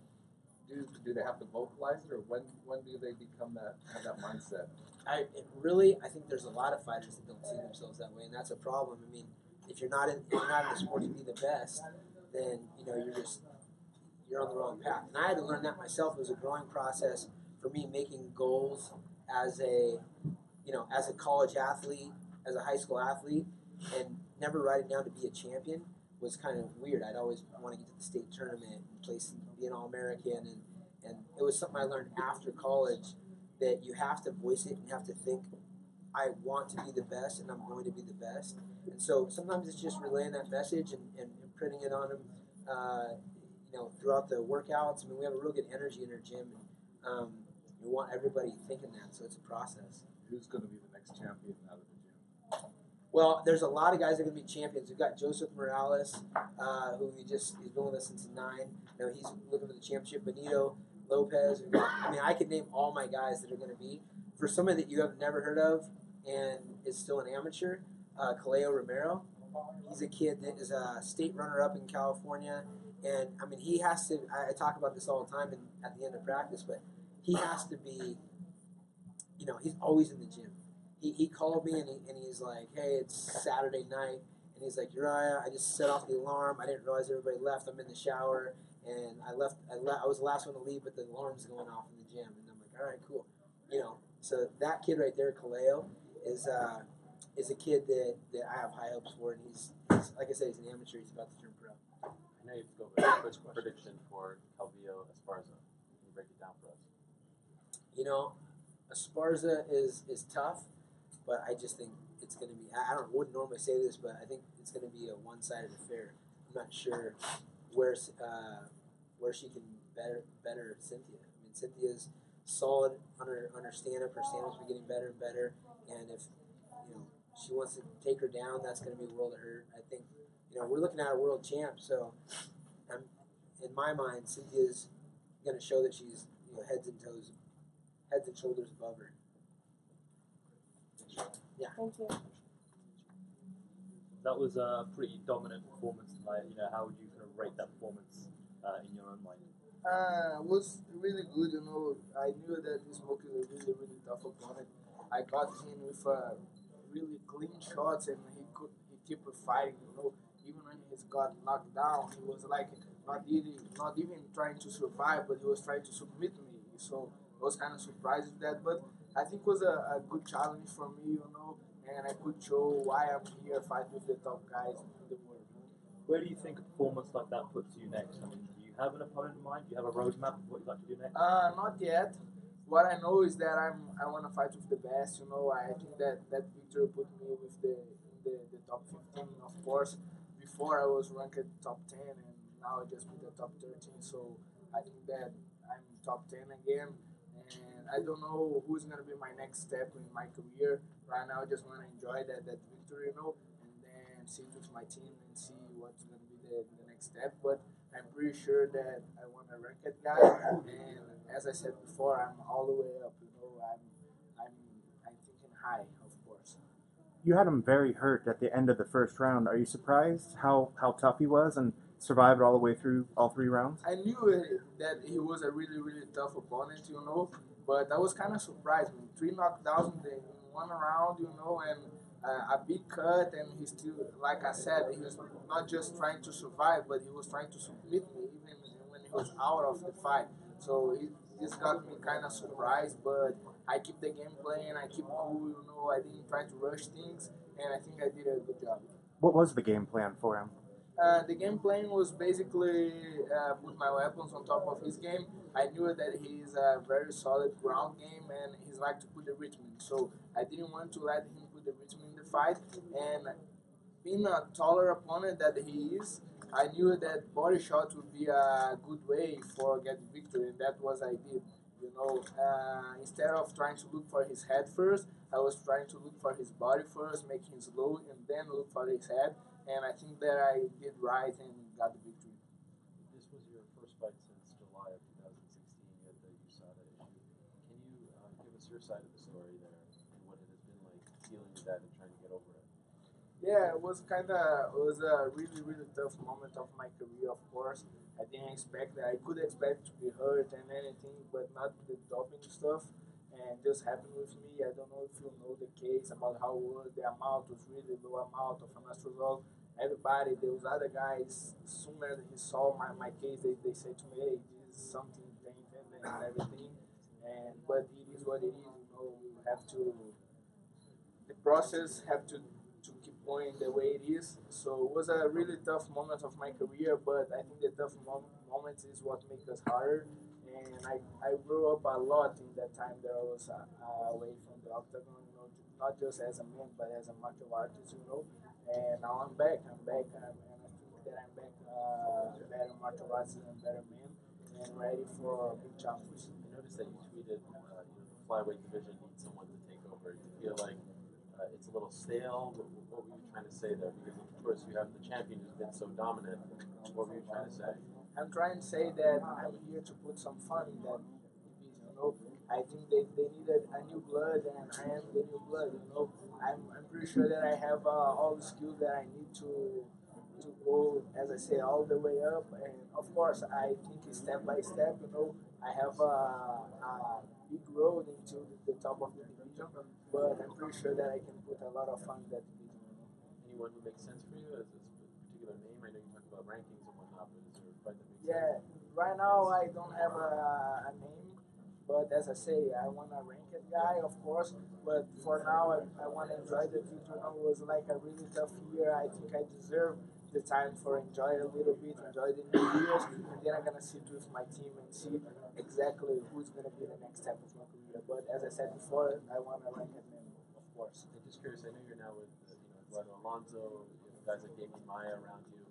do do they have to vocalize it, or when when do they become that have that mindset? I it really, I think there's a lot of fighters that don't see themselves that way, and that's a problem. I mean, if you're not in, if you're not in the sport to be the best, then you know you're just you're on the wrong path. And I had to learn that myself. It was a growing process for me, making goals as a you know as a college athlete, as a high school athlete, and never writing down to be a champion was kind of weird. I'd always want to get to the state tournament and place be an all American, and and it was something I learned after college that you have to voice it and you have to think, I want to be the best and I'm going to be the best. And so sometimes it's just relaying that message and, and, and printing it on them, uh, you know, throughout the workouts. I mean, we have a real good energy in our gym, and um, we want everybody thinking that. So it's a process. Who's going to be the next champion out of the gym? Well, there's a lot of guys that are going to be champions. We've got Joseph Morales, uh, who we just he's been with us since nine. You know, he's looking for the championship. Benito Lopez. I mean, I could name all my guys that are going to be. For somebody that you have never heard of and is still an amateur, uh, Kaleo Romero. He's a kid that is a state runner-up in California, and I mean, he has to. I, I talk about this all the time, and at the end of practice, but he has to be. You know, he's always in the gym he, he called me and, he, and he's like, hey, it's Saturday night. And he's like, Urijah, I just set off the alarm. I didn't realize everybody left. I'm in the shower. And I left, I, le- I was the last one to leave, but the alarm's going off in the gym. And I'm like, all right, cool. You know, so that kid right there, Kaleo, is uh, is a kid that, that I have high hopes for. And he's, he's, like I said, he's an amateur. He's about to turn pro. I know you have to go with a prediction for Calvillo as far as a break it down for us. You know, Esparza is is tough, but I just think it's going to be. I I don't wouldn't normally say this, but I think it's going to be a one sided affair. I'm not sure where uh, where she can better better Cynthia. I mean, Cynthia's solid on her on her stand up. Her stand up's been getting better and better. And if you know she wants to take her down, that's going to be a world of hurt. I think you know we're looking at a world champ, so I'm in my mind Cynthia's going to show that she's you know heads and toes, heads and shoulders above her. Yeah. Thank you. That was a pretty dominant performance tonight. You know, how would you kind of rate that performance uh, in your own mind? Uh, was really good, you know. I knew that Smoke is a really, really tough opponent. I got him with uh, really clean shots, and he could he kept fighting, you know. Even when he got knocked down, he was like not even not even trying to survive, but he was trying to submit me. So I was kind of surprised with that, but I think it was a, a good challenge for me, you know, and I could show why I'm here fighting with the top guys in the world. Where do you think a performance like that puts you next? I mean, do you have an opponent in mind? Do you have a roadmap of what you'd like to do next? Uh, not yet. What I know is that I'm I want to fight with the best. You know, I think that that victory put me with the the, the top 15. Of course, before I was ranked top 10, and now I just put the top 13. So I think that I'm top 10 again. And I don't know who's gonna be my next step in my career. Right now, I just want to enjoy that that victory, you know, and sit with my team and see what's gonna be the, the next step. But I'm pretty sure that I want to rank it guy, and as I said before, I'm all the way up. You know, I'm I'm I'm thinking high, of course. You had him very hurt at the end of the first round. Are you surprised how, how tough he was and survived all the way through all three rounds? I knew uh, that he was a really really tough opponent, you know, but I was kind of surprised. I mean, three knockdowns in one round, you know, and uh, a big cut, and he still, like I said, he was not just trying to survive, but he was trying to submit me even when he was out of the fight. So it, this got me kind of surprised, but I keep the game playing, I keep cool, you know, I didn't try to rush things, and I think I did a good job. What was the game plan for him? Uh, the game plan was basically uh, put my weapons on top of his game. I knew that he's a very solid ground game and he's like to put the rhythm. So I didn't want to let him put the rhythm fight. And being a taller opponent that he is, I knew that body shot would be a good way for getting victory, and that was I did. You know, uh, instead of trying to look for his head first, I was trying to look for his body first, make him slow, and then look for his head. And I think that I did right and got the victory. This was your first fight since July of 2016 at the USADA issue. Can you uh, give us your side of the story there and what it has been like dealing with that and trying to get over it? Yeah, it was kind of it was a really really tough moment of my career. Of course, I didn't expect that. I could expect to be hurt and anything, but not the doping stuff. And this happened with me. I don't know if you know the case about how the amount was really low amount of anastrozole. Everybody, there was other guys, as soon as he saw my, my case, they, they say to me, "Hey, this is something tainted and everything." And but it is what it is. You know, we have to. The process have to going the way it is. So it was a really tough moment of my career, but I think the tough mom- moments is what make us harder. And I, I grew up a lot in that time that I was uh, away from the octagon, you know, not just as a man, but as a martial artist, you know. And now I'm back, I'm back, um, and I think that I'm back uh, better martial artist and better man, and ready for big challenges. I noticed that you tweeted, uh, you know, the flyweight division needs someone to take over. You feel like uh, it's a little stale? What, what were you trying to say there? Because of course you have the champion who's been so dominant. What were you trying to say? I'm trying to say that I'm here to put some fun in that. You know, I think they, they needed a new blood, and I am the new blood. You know, I'm, I'm pretty sure that I have uh, all the skills that I need to to go, as I say, all the way up. And of course, I think step by step. You know, I have a, a big road into the top of the division, but I'm pretty sure that I can put a lot of fun in that division. Anyone who makes sense for you as a particular name? I know you talk about rankings and whatnot, but is there a fight that makes Yeah, sense? right now I don't have a, a name, but as I say, I want to rank a ranked guy, of course. But for now, I, I want to enjoy the know, it was like a really tough year. I think I deserve the time for enjoy a little bit, enjoy the new years, and then I'm gonna sit with my team and see exactly who's gonna be the next step of my career. But as I said before, I wanna rank as man, of course. I'm just curious. I know you're now with uh, you know Eduardo Alonso, you know, guys like Demian Maia around you.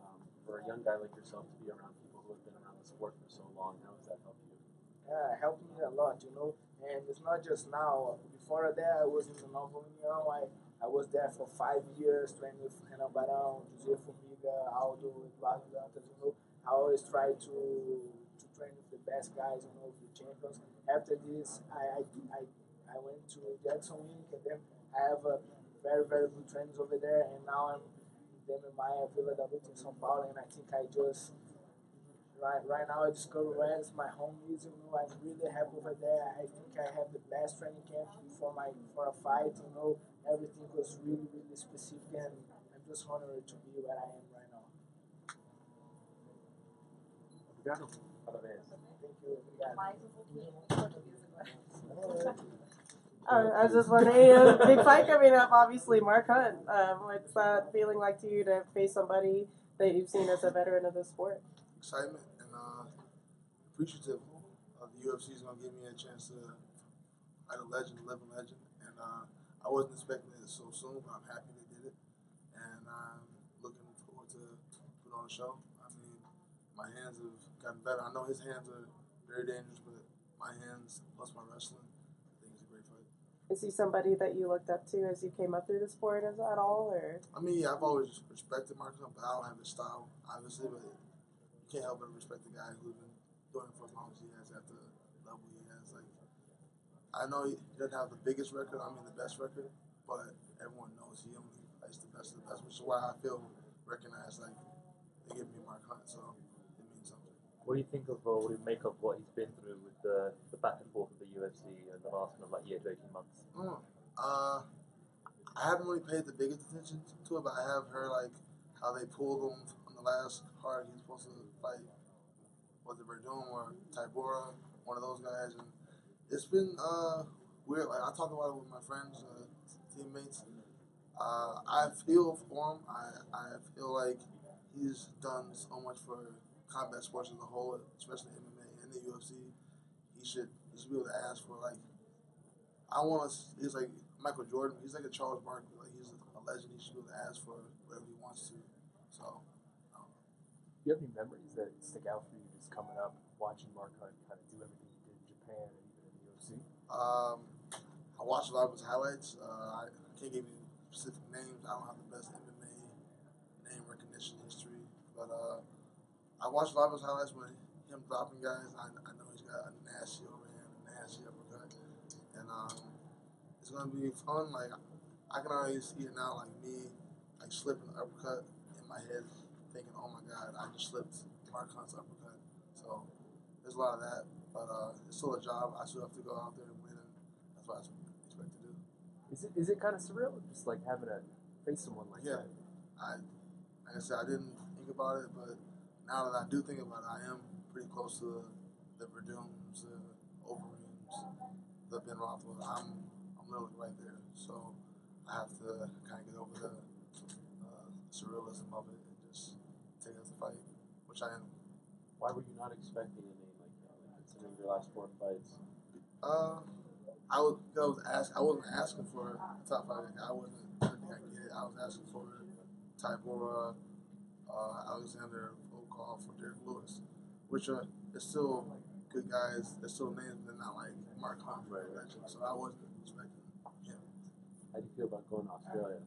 Um, for a young guy like yourself to be around people who have been around the sport for so long, how has that helped you? Yeah, it helped me a lot, you know. And it's not just now. Before that, I was in the Nova União. I, I was there for five years, training with Renan Barão, Jussier Formiga, Aldo, Eduardo Dantas, you know. I always try to to train with the best guys, you know, the champions. After this, I, I, I, I went to Jackson Wink, and then I have a very, very good trainers over there. And now I'm in Demi Vila da Luta in São Paulo, and I think I just Right, right now I discover where is my home is. You know, I'm really happy over there. I think I have the best training camp for my for a fight. You know, everything was really really specific, and I'm just honored to be where I am right now. Obrigado. Parabéns. Thank you. Obrigado. Mais um pouquinho em português agora. I I was just wondering, a big fight coming up, obviously, Mark Hunt. Um, what's that feeling like to you to face somebody that you've seen as a veteran of the sport? excitement and uh, appreciative of the UFC is gonna give me a chance to fight a legend, live a legend, and uh, I wasn't expecting it so soon, but I'm happy they did it, and I'm looking forward to put on a show. I mean, my hands have gotten better. I know his hands are very dangerous, but my hands plus my wrestling, I think it's a great fight. Is he somebody that you looked up to as you came up through the sport as, at all, or? I mean, yeah, I've always respected Mark Hunt, but I don't have his style, obviously. But you can't help but respect the guy who's been doing it for as long as he has at the level he has. Like, I know he doesn't have the biggest record. I mean, the best record, but everyone knows he only fights the best of the best, which is why I feel recognized. Like, they give me Mark Hunt, so it means something. What do you think of, or what do you make of what he's been through with the, the back and forth of the UFC in the last kind of like year to 18 months? Mm. Uh, I haven't really paid the biggest attention to it, but I have heard like how they pulled him from the last card he was supposed to fight. Was it Werdum or Tybura? One of those guys, and it's been uh, weird. Like I talk about it with my friends, uh, teammates. Uh, I feel for him. I I feel like he's done so much for combat sports as a whole, especially MMA and the UFC. He should should be able to ask for like I want to. He's like Michael Jordan. He's like a Charles Barkley. Like he's a legend. He should be able to ask for whatever he wants to. So Do you have any memories that stick out for you just coming up, watching Mark Hunt kind of do everything he did in Japan and even in the UFC? Um, I watched a lot of his highlights. Uh, I can't give you specific names. I don't have the best MMA name recognition history, but uh, I watched a lot of his highlights when him dropping guys. I, I know he's got a nasty overhand, a nasty uppercut, and um, it's gonna be fun. Like I can already see it now, like me, like slipping an uppercut in my head, thinking, "Oh my God, I just slipped Mark Hunt's uppercut." So there's a lot of that, but uh, it's still a job. I still have to go out there and win, and that's what I expect to do. Is it is it kind of surreal, just like having to face someone like Yeah, that? I like I said, I didn't think about it, but now that I do think about it, I am pretty close to the, the Werdums, the Overeems, the Ben Rothwell. I'm I'm literally right there, so I have to kind of get over the uh, surrealism of it and just take it as a fight, which I am. Why were you not expecting a name like that? Like considering your last four fights, Uh, I was I was ask, I wasn't asking for a top five. I wasn't. I think I get it. I was asking for Tybura, uh, Alexander Volkov, for Derrick Lewis, which are they're still good guys. They're still names, but they're not like Mark Hunt or legend. So I wasn't expecting him. how do you feel about going to Australia?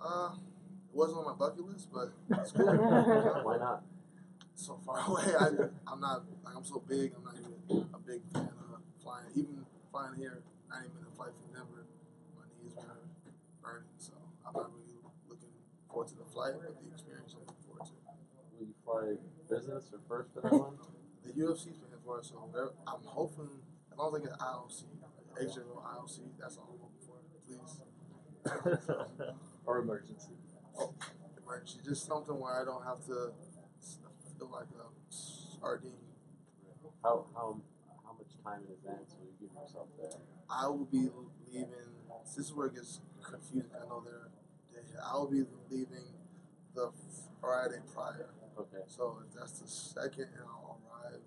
Uh, it wasn't on my bucket list, but it's cool. Why not? So far away. I, I'm not like I'm so big. I'm not even a big fan of flying. Even flying here, 90 minute flight from Denver, my knees were burning. So I'm not really looking forward to the flight, but the experience I'm looking forward to. Will you fly business or first for that one? The UFC's paying for it, so I'm hoping as long as I get IOC, Asia or IOC, that's all I'm hoping for. Please. or emergency? Oh, emergency, just something where I don't have to feel like a sardine. How how how much time in advance will you give yourself there? I will be leaving. This is where it gets confusing. I know they're, I will be leaving the Friday prior. Okay. So if that's the second, and I'll arrive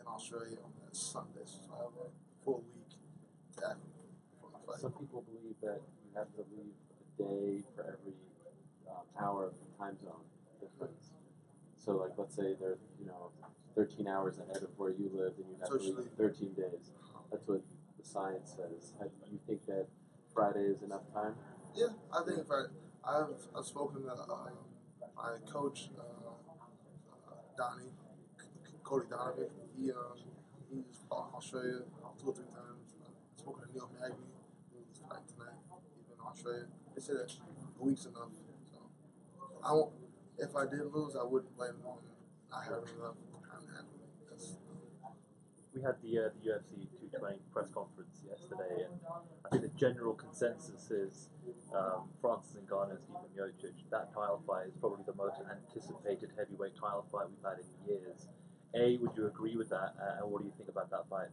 in Australia on that Sunday, so I have a full week to acclimate for the fight. Some people believe that you have to leave a day for every um, hour of the time zone. So, like, let's say they're, you know, 13 hours ahead of where you live, and you have to leave 13 days. That's what the science says. How, you think that Friday is enough time? Yeah, I think if I, I've, I've spoken to uh, my coach, uh, uh, Donnie, Cody Donovan. He, um, he's fought in Australia two or three times. I've spoken to Neil Magny, who's fighting tonight. He's been in Australia. They said that a week's enough. So I won't, if I did lose, I wouldn't blame them on not having enough time to acclimate. That's, we had the uh, the UFC 220 press conference yesterday, and I think the general consensus is um, Francis Ngannou, Stipe Miocic. That title fight is probably the most anticipated heavyweight title fight we've had in years. A, would you agree with that, uh, and what do you think about that fight?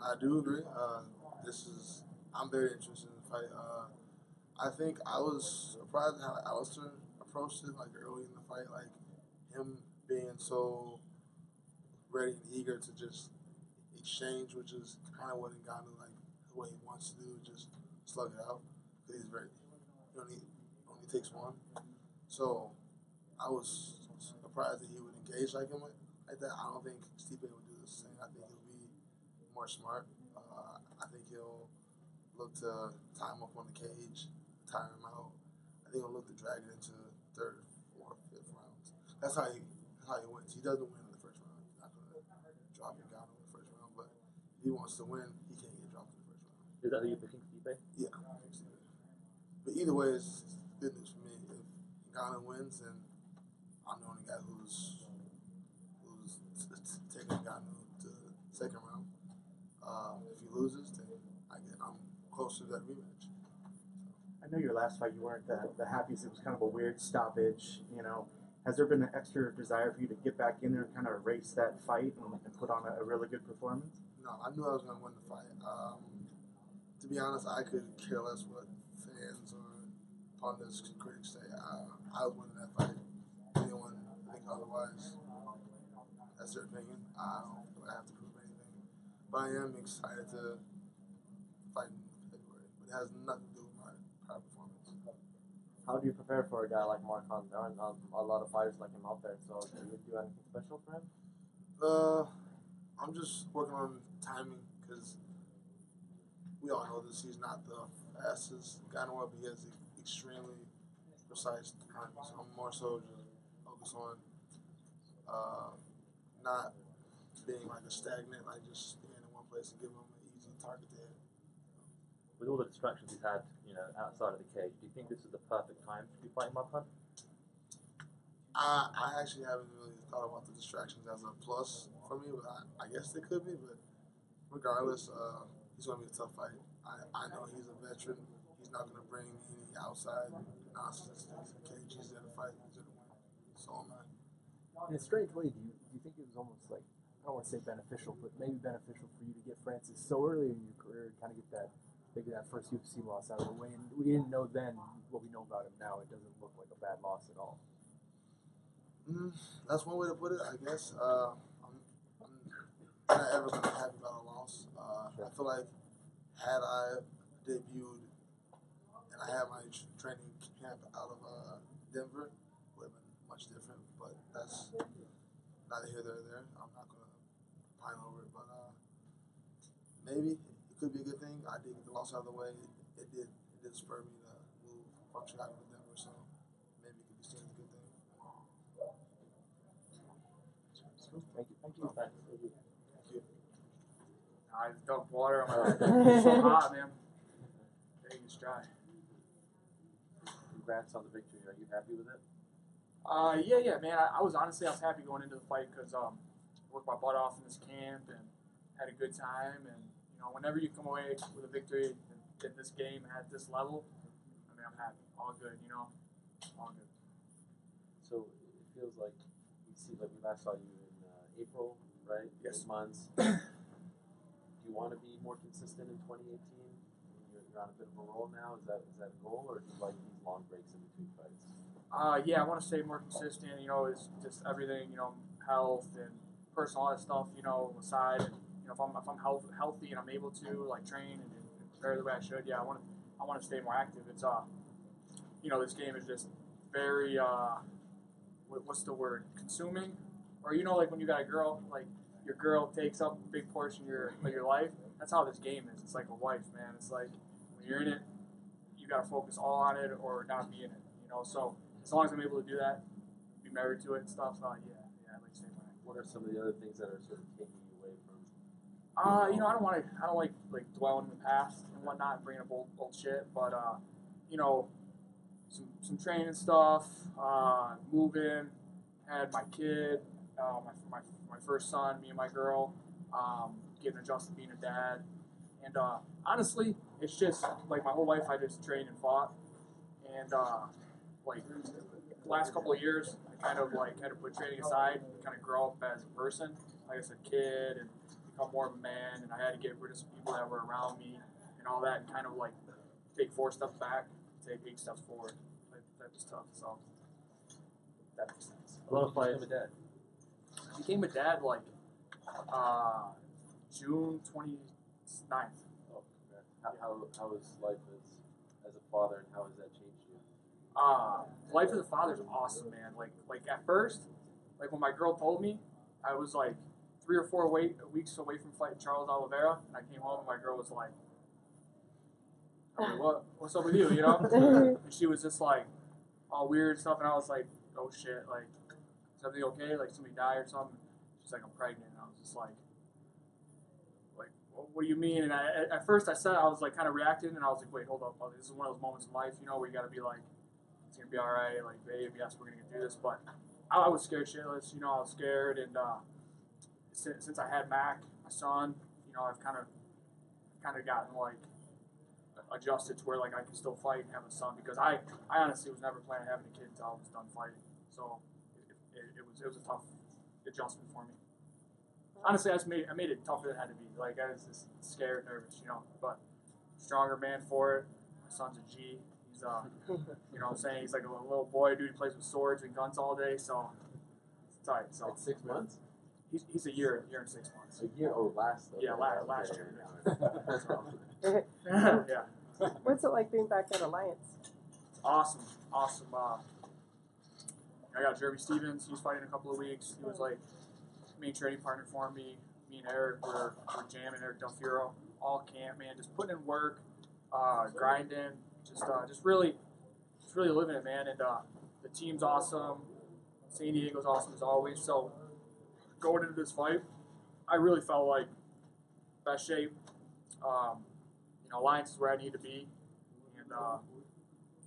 I do agree. Uh, this is I'm very interested in the fight. Uh, I think I was surprised how Alistair approached it, like early in the fight, like him being so ready and eager to just exchange, which is kind of what Ngannou like what he wants to do, just slug it out. He's very he only only takes one. So I was surprised that he would engage like him like that. I don't think Stipe would do the same. I think he'll be more smart. Uh, I think he'll look to tie him up on the cage, tire him out. I think he'll look to drag it into third, fourth, fifth rounds. That's how he that's how he wins. He doesn't win in the first round. He's not gonna drop Ngannou in the first round, but if he wants to win, he can't get dropped in the first round. Is that who you're picking, Stipe? Yeah. But either way, it's good news for me. If Ngannou wins, then I'm the only guy who's who's t- t- taking Ngannou to the second round. Um, if he loses, then I get I'm closer to that rematch. I know your last fight you weren't the, the happiest. It was kind of a weird stoppage. You know, has there been an extra desire for you to get back in there and kind of erase that fight and, and put on a, a really good performance? No, I knew I was gonna win the fight. Um, to be honest, I could care less what fans or pundits, critics say. I, I was winning that fight. Anyone think otherwise? That's their opinion. I don't I have to prove anything. But I am excited to fight in February. But it has nothing to do with my prior performance. How do you prepare for a guy like Mark Hunt? There aren't a, a lot of fighters like him out there, so do you do anything special for him? Uh, I'm just working on timing because we all know this. He's not the fastest guy in the world, but he has extremely precise timing. So I'm more so just focus on uh, not being like a stagnant, like just staying in one place and giving him an easy target to hit. With all the distractions he's had, you know, outside of the cage, do you think this is the perfect time to be fighting Mark Hunt? I, I actually haven't really thought about the distractions as a plus for me, but I, I guess they could be. But regardless, uh, he's going to be a tough fight. I, I know he's a veteran. He's not going to bring any outside nonsense to the cage. He's there to fight. He's there to win. So am I. In a strange way, do you, do you think it was almost like, I don't want to say beneficial, but maybe beneficial for you to get Francis so early in your career and kind of get that, maybe that first UFC loss out of the way? And we didn't know then what we know about him now. It doesn't look like a bad loss at all. Mm, that's one way to put it, I guess. Uh, I'm, I'm not ever going to be happy about a loss. Uh, I feel like had I debuted and I had my training camp out of uh, Denver, would have been much different. But that's neither here nor there. I'm not going to pine over it. But uh, maybe could be a good thing. I did get the loss out of the way. It, did. It did spur me to move from Chicago to Denver. So maybe it could be seen as a good thing. Thank you. Thank you. Thanks. Thank you. I just dumped water on my It's so hot, man. Vegas dry. Congrats on the victory. Are you happy with it? Uh, yeah, yeah, man. I, I was honestly, I was happy going into the fight because um, worked my butt off in this camp and had a good time. And you know, whenever you come away with a victory in, this game at this level, I mean, I'm happy. All good, you know, all good. So it feels like we see like we last saw you in uh, April, right? Yes. Eight months. Do you want to be more consistent in 2018 you're, you're on a bit of a roll now. Is that is that a goal, or do you like these long breaks in between fights? Uh, yeah, I want to stay more consistent. You know, it's just everything. You know, health and personal stuff. You know, aside. And, know, if I'm if I'm health, healthy and I'm able to like train and, and prepare the way I should, yeah, I want to I want to stay more active. It's uh, you know, this game is just very uh, what, what's the word? Consuming, or you know, like when you got a girl, like your girl takes up a big portion of your of your life. That's how this game is. It's like a wife, man. It's like when you're in it, you got to focus all on it or not be in it. You know, so as long as I'm able to do that, be married to it and stuff, uh, yeah, yeah, I like married. What are some of the other things that are sort of taking? Uh, you know, I don't want to. I don't like like dwelling in the past and whatnot, bringing up old old shit. But uh, you know, some some training stuff, uh, moving, had my kid, uh, my my my first son, me and my girl, um, getting adjusted being a dad, and uh, honestly, it's just like my whole life I just trained and fought, and uh, like the last couple of years, I kind of like had to put training aside, kind of grow up as a person, like I said, kid, and become more of a man, and I had to get rid of some people that were around me and all that, and kind of like take four steps back, take eight steps forward. Type, type of stuff. So that makes sense. A lot of fights. Became a dad. I became a dad like uh, June 29th. Oh, congrats. How, how how is life as as a father, and how has that changed you? Uh, life as a father is awesome, man. Like like at first, like when my girl told me, I was like three or four wait, weeks away from fighting Charles Oliveira, and I came home and my girl was like, "What? What's up with you?" You know? and she was just like all weird and stuff, and I was like, "Oh shit! Like, is everything okay? Like somebody died or something?" She's like, "I'm pregnant," and I was just like, "Like, what, what do you mean?" And I, at- at first, I said I was like kind of reacting, and I was like, "Wait, hold up! Like, This is one of those moments in life, you know, where you got to be like." it's gonna be all right. Like, babe, yes, we're gonna get through this. But I, I was scared shitless. You know, I was scared, and uh, since, since I had Mac, my son, you know, I've kind of, kind of gotten like adjusted to where like I can still fight and have a son because I, I honestly was never planning on having a kid until I was done fighting. So it, it, it was, it was a tough adjustment for me. Honestly, I just made, I made it tougher than it had to be. Like I was just scared, nervous, you know. But stronger man for it. My son's a G. He's uh, you know, what I'm saying he's like a little boy dude. He plays with swords and guns all day, so it's tight. So At six months? He's, he's a year, year and six months. A year? Oh, last. Yeah, last, last year. okay. yeah. What's it like being back at Alliance? Awesome, awesome. Uh, I got Jeremy Stephens. He's fighting in a couple of weeks. He was like main training partner for me. Me and Eric were, were jamming. Eric Del Fierro, all camp, man, just putting in work, uh, grinding, just uh, just really, just really living it, man. And uh, the team's awesome. San Diego's awesome as always. So going into this fight, I really felt like best shape. Um, you know, Alliance is where I need to be, and uh,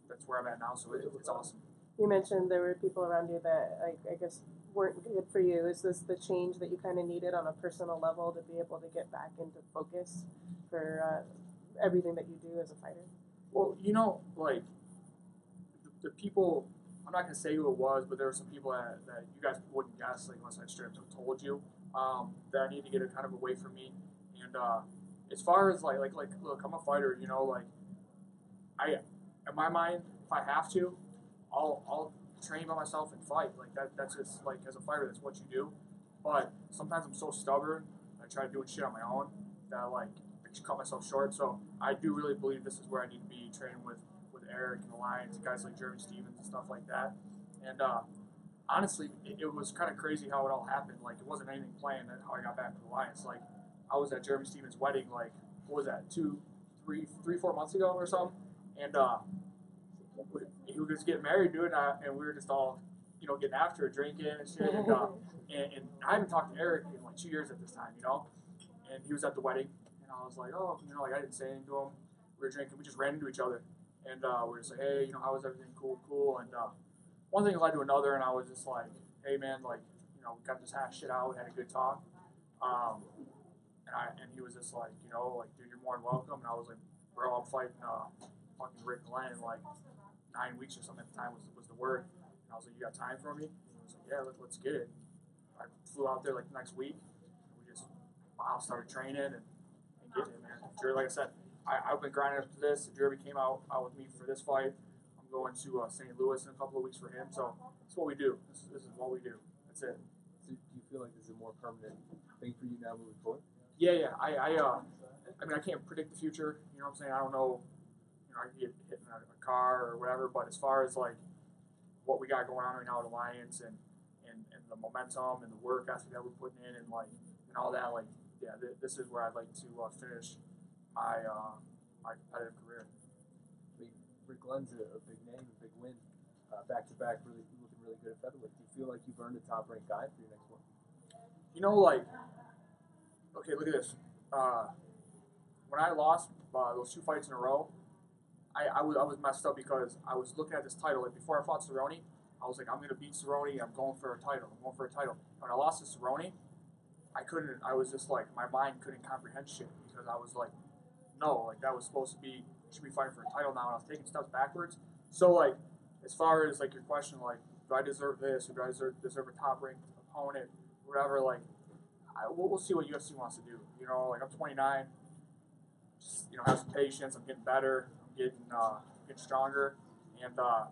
that's where I'm at now. So it, it's awesome. You mentioned there were people around you that I, I guess weren't good for you. Is this the change that you kind of needed on a personal level to be able to get back into focus for uh, everything that you do as a fighter? Well, you know, like the, the people. I'm not gonna say who it was, but there were some people that, that you guys wouldn't guess, like unless I straight up told you, um, that I need to get it kind of away from me. And uh, as far as like like like look, I'm a fighter. You know, like I in my mind, if I have to, I'll I'll train by myself and fight. Like that that's just like as a fighter, that's what you do. But sometimes I'm so stubborn. I try doing shit on my own that like I just cut myself short. So I do really believe this is where I need to be training with Eric and Alliance, guys like Jeremy Stephens and stuff like that. And uh, honestly, it, it was kind of crazy how it all happened. Like it wasn't anything planned that how I got back to the Lions. Like I was at Jeremy Stephens' wedding. Like what was that? Two, three, three, four months ago or something. And uh, he was just getting married, dude, and, I, and we were just all, you know, getting after it, drinking and shit. And, uh, and, and I haven't talked to Eric in like two years at this time, you know. And he was at the wedding, and I was like, oh, you know, like I didn't say anything to him. We were drinking, we just ran into each other, and uh, we're just like, hey, you know, how was everything? Cool, cool. And uh, one thing led to another, and I was just like, hey, man, like, you know, we got this hash shit out, had a good talk. Um, and I and he was just like, you know, like, dude, you're more than welcome. And I was like, bro, I'm fighting uh, fucking Rick Glenn in like nine weeks or something at the time was, was the word. And I was like, you got time for me? And he was like, yeah, let, let's get it. I flew out there like next week. We just, wow, started training and, and getting it, man. Like I said, I, I've been grinding up to this. Jeremy came out out with me for this fight. I'm going to uh, St. Louis in a couple of weeks for him. So that's what we do. This, this is what we do. That's it. So do you feel like this is a more permanent thing for you now moving forward? Yeah, yeah. I, I, uh, I mean, I can't predict the future. You know what I'm saying? I don't know. You know, I can get hit in a, a car or whatever. But as far as like what we got going on right now at Alliance and, and, and the momentum and the work ethic that we're putting in and like and all that, like yeah, th- this is where I'd like to uh, finish my uh, my competitive career. I mean, Rick Glenn's a, a big name, a big win, back to back, really looking really good at featherweight. Do you feel like you've earned a top ranked guy for your next one? You know, like, okay, look at this. Uh, when I lost uh, those two fights in a row, I, I, was, I was messed up because I was looking at this title. Like before I fought Cerrone, I was like, I'm gonna beat Cerrone. I'm going for a title. I'm going for a title. When I lost to Cerrone, I couldn't. I was just like, my mind couldn't comprehend shit because I was like, no, like that was supposed to be should be fighting for a title now, and I was taking steps backwards. So like, as far as like your question, like, do I deserve this or do I deserve, deserve a top ranked opponent, whatever? Like, I, we'll, we'll see what UFC wants to do. You know, like I'm 29. Just, you know, have some patience. I'm getting better. I'm getting uh, getting stronger, and uh,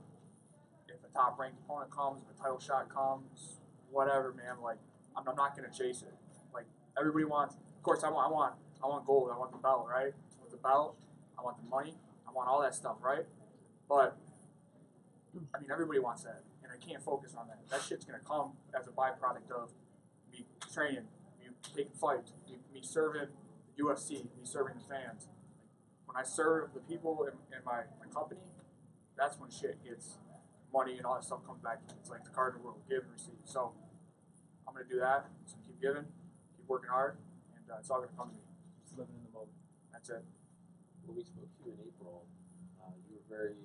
if a top ranked opponent comes, if a title shot comes, whatever, man. Like, I'm, I'm not gonna chase it. Like everybody wants. Of course, I want. I want. I want gold. I want the belt, right? I want the belt. I want the money. I want all that stuff, right? But I mean, everybody wants that, and I can't focus on that. That shit's gonna come as a byproduct of me training, me taking fights, me, me serving the UFC, me serving the fans. When I serve the people in, in my, my company, that's when shit gets money and all that stuff comes back. It's like the cardinal rule: give and receive. So I'm gonna do that. So keep giving, keep working hard, and uh, it's all gonna come to me. Just living in the moment. That's it. When we spoke to you in April, uh, you were very,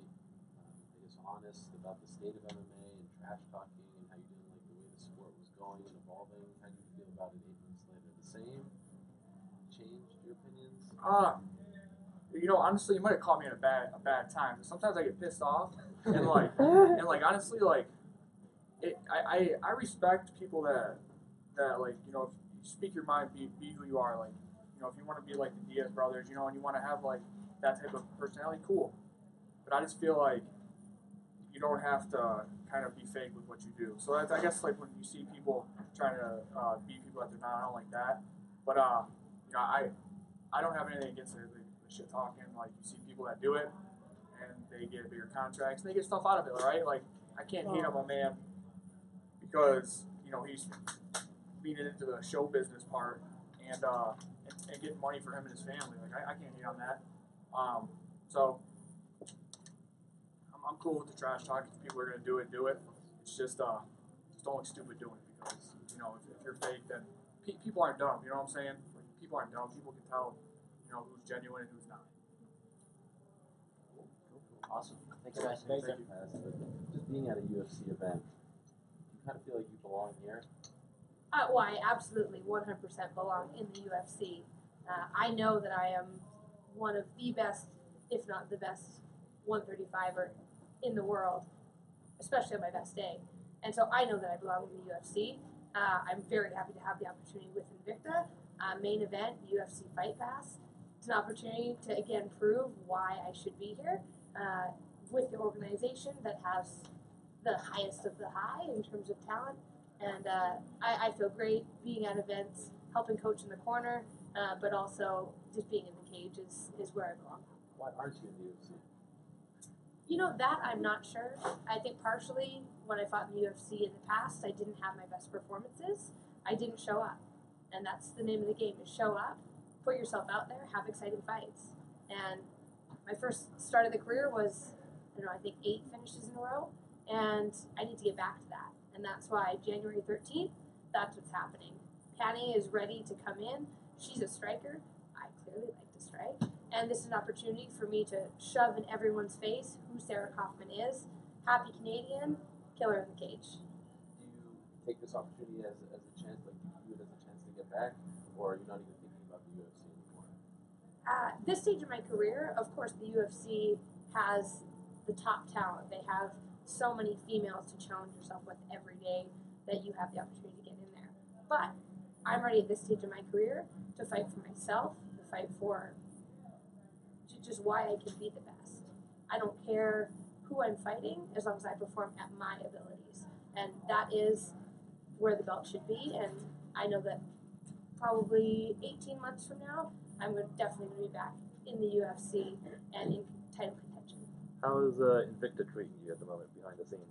um, I guess, honest about the state of MMA and trash talking and how you didn't like the way the sport was going and evolving. How do you feel about it eight months later? The same? Changed your opinions? Uh, you know, honestly, you might have caught me at a bad a bad time. Sometimes I get pissed off, and like, and like, honestly, like, it, I, I I respect people that that like, you know, speak your mind, be be who you are. Like, you know, if you want to be like the Diaz brothers, you know, and you want to have like that type of personality, cool. But I just feel like you don't have to kind of be fake with what you do. So that's, I guess like when you see people trying to uh, be people that they're not, I don't like that. But uh, you know, I I don't have anything against it. The, the shit talking, like you see people that do it, and they get bigger contracts, and they get stuff out of it, right? Like I can't hate on my man because you know he's leaning into the show business part and uh, and, and getting money for him and his family. Like I, I can't hate on that. Um, so I'm, I'm cool with the trash talking. If people are gonna do it, do it. It's just uh, just don't look stupid doing it because you know if, if you're fake, then pe- people aren't dumb. You know what I'm saying? Like, people aren't dumb. People can tell, you know, who's genuine and who's not. Awesome. Thanks, guys. Thank you. Uh, just being at a UFC event, you kind of feel like you belong here. Uh, well, I absolutely 100% belong in the UFC. Uh, I know that I am one of the best, if not the best, 135er in the world, especially on my best day. And so I know that I belong in the UFC. Uh, I'm very happy to have the opportunity with Invicta. Uh, main event, UFC Fight Pass. It's an opportunity to again prove why I should be here uh, with the organization that has the highest of the high in terms of talent. And uh, I, I feel great being at events, helping coach in the corner, uh, but also just being in the cage is, is where I belong. Why aren't you in the UFC? You know, that I'm not sure. I think partially when I fought in the UFC in the past, I didn't have my best performances. I didn't show up. And that's the name of the game is show up, put yourself out there, have exciting fights. And my first start of the career was, I don't know, I think eight finishes in a row. And I need to get back to that. And that's why January 13th, that's what's happening. Patty is ready to come in. She's a striker. I clearly like to strike. And this is an opportunity for me to shove in everyone's face who Sarah Kaufman is. Happy Canadian, killer in the cage. Do you take this opportunity as, as a chance, like do you view it as a chance to get back, or are you not even thinking about the UFC anymore? At this stage of my career, of course, the UFC has the top talent. They have so many females to challenge yourself with every day that you have the opportunity to get in there. But I'm ready at this stage of my career to fight for myself, to fight for just why I can be the best. I don't care who I'm fighting as long as I perform at my abilities. And that is where the belt should be. And I know that probably 18 months from now, I'm definitely going to be back in the UFC and in title. How is uh, Invicta treating you at the moment behind the scenes?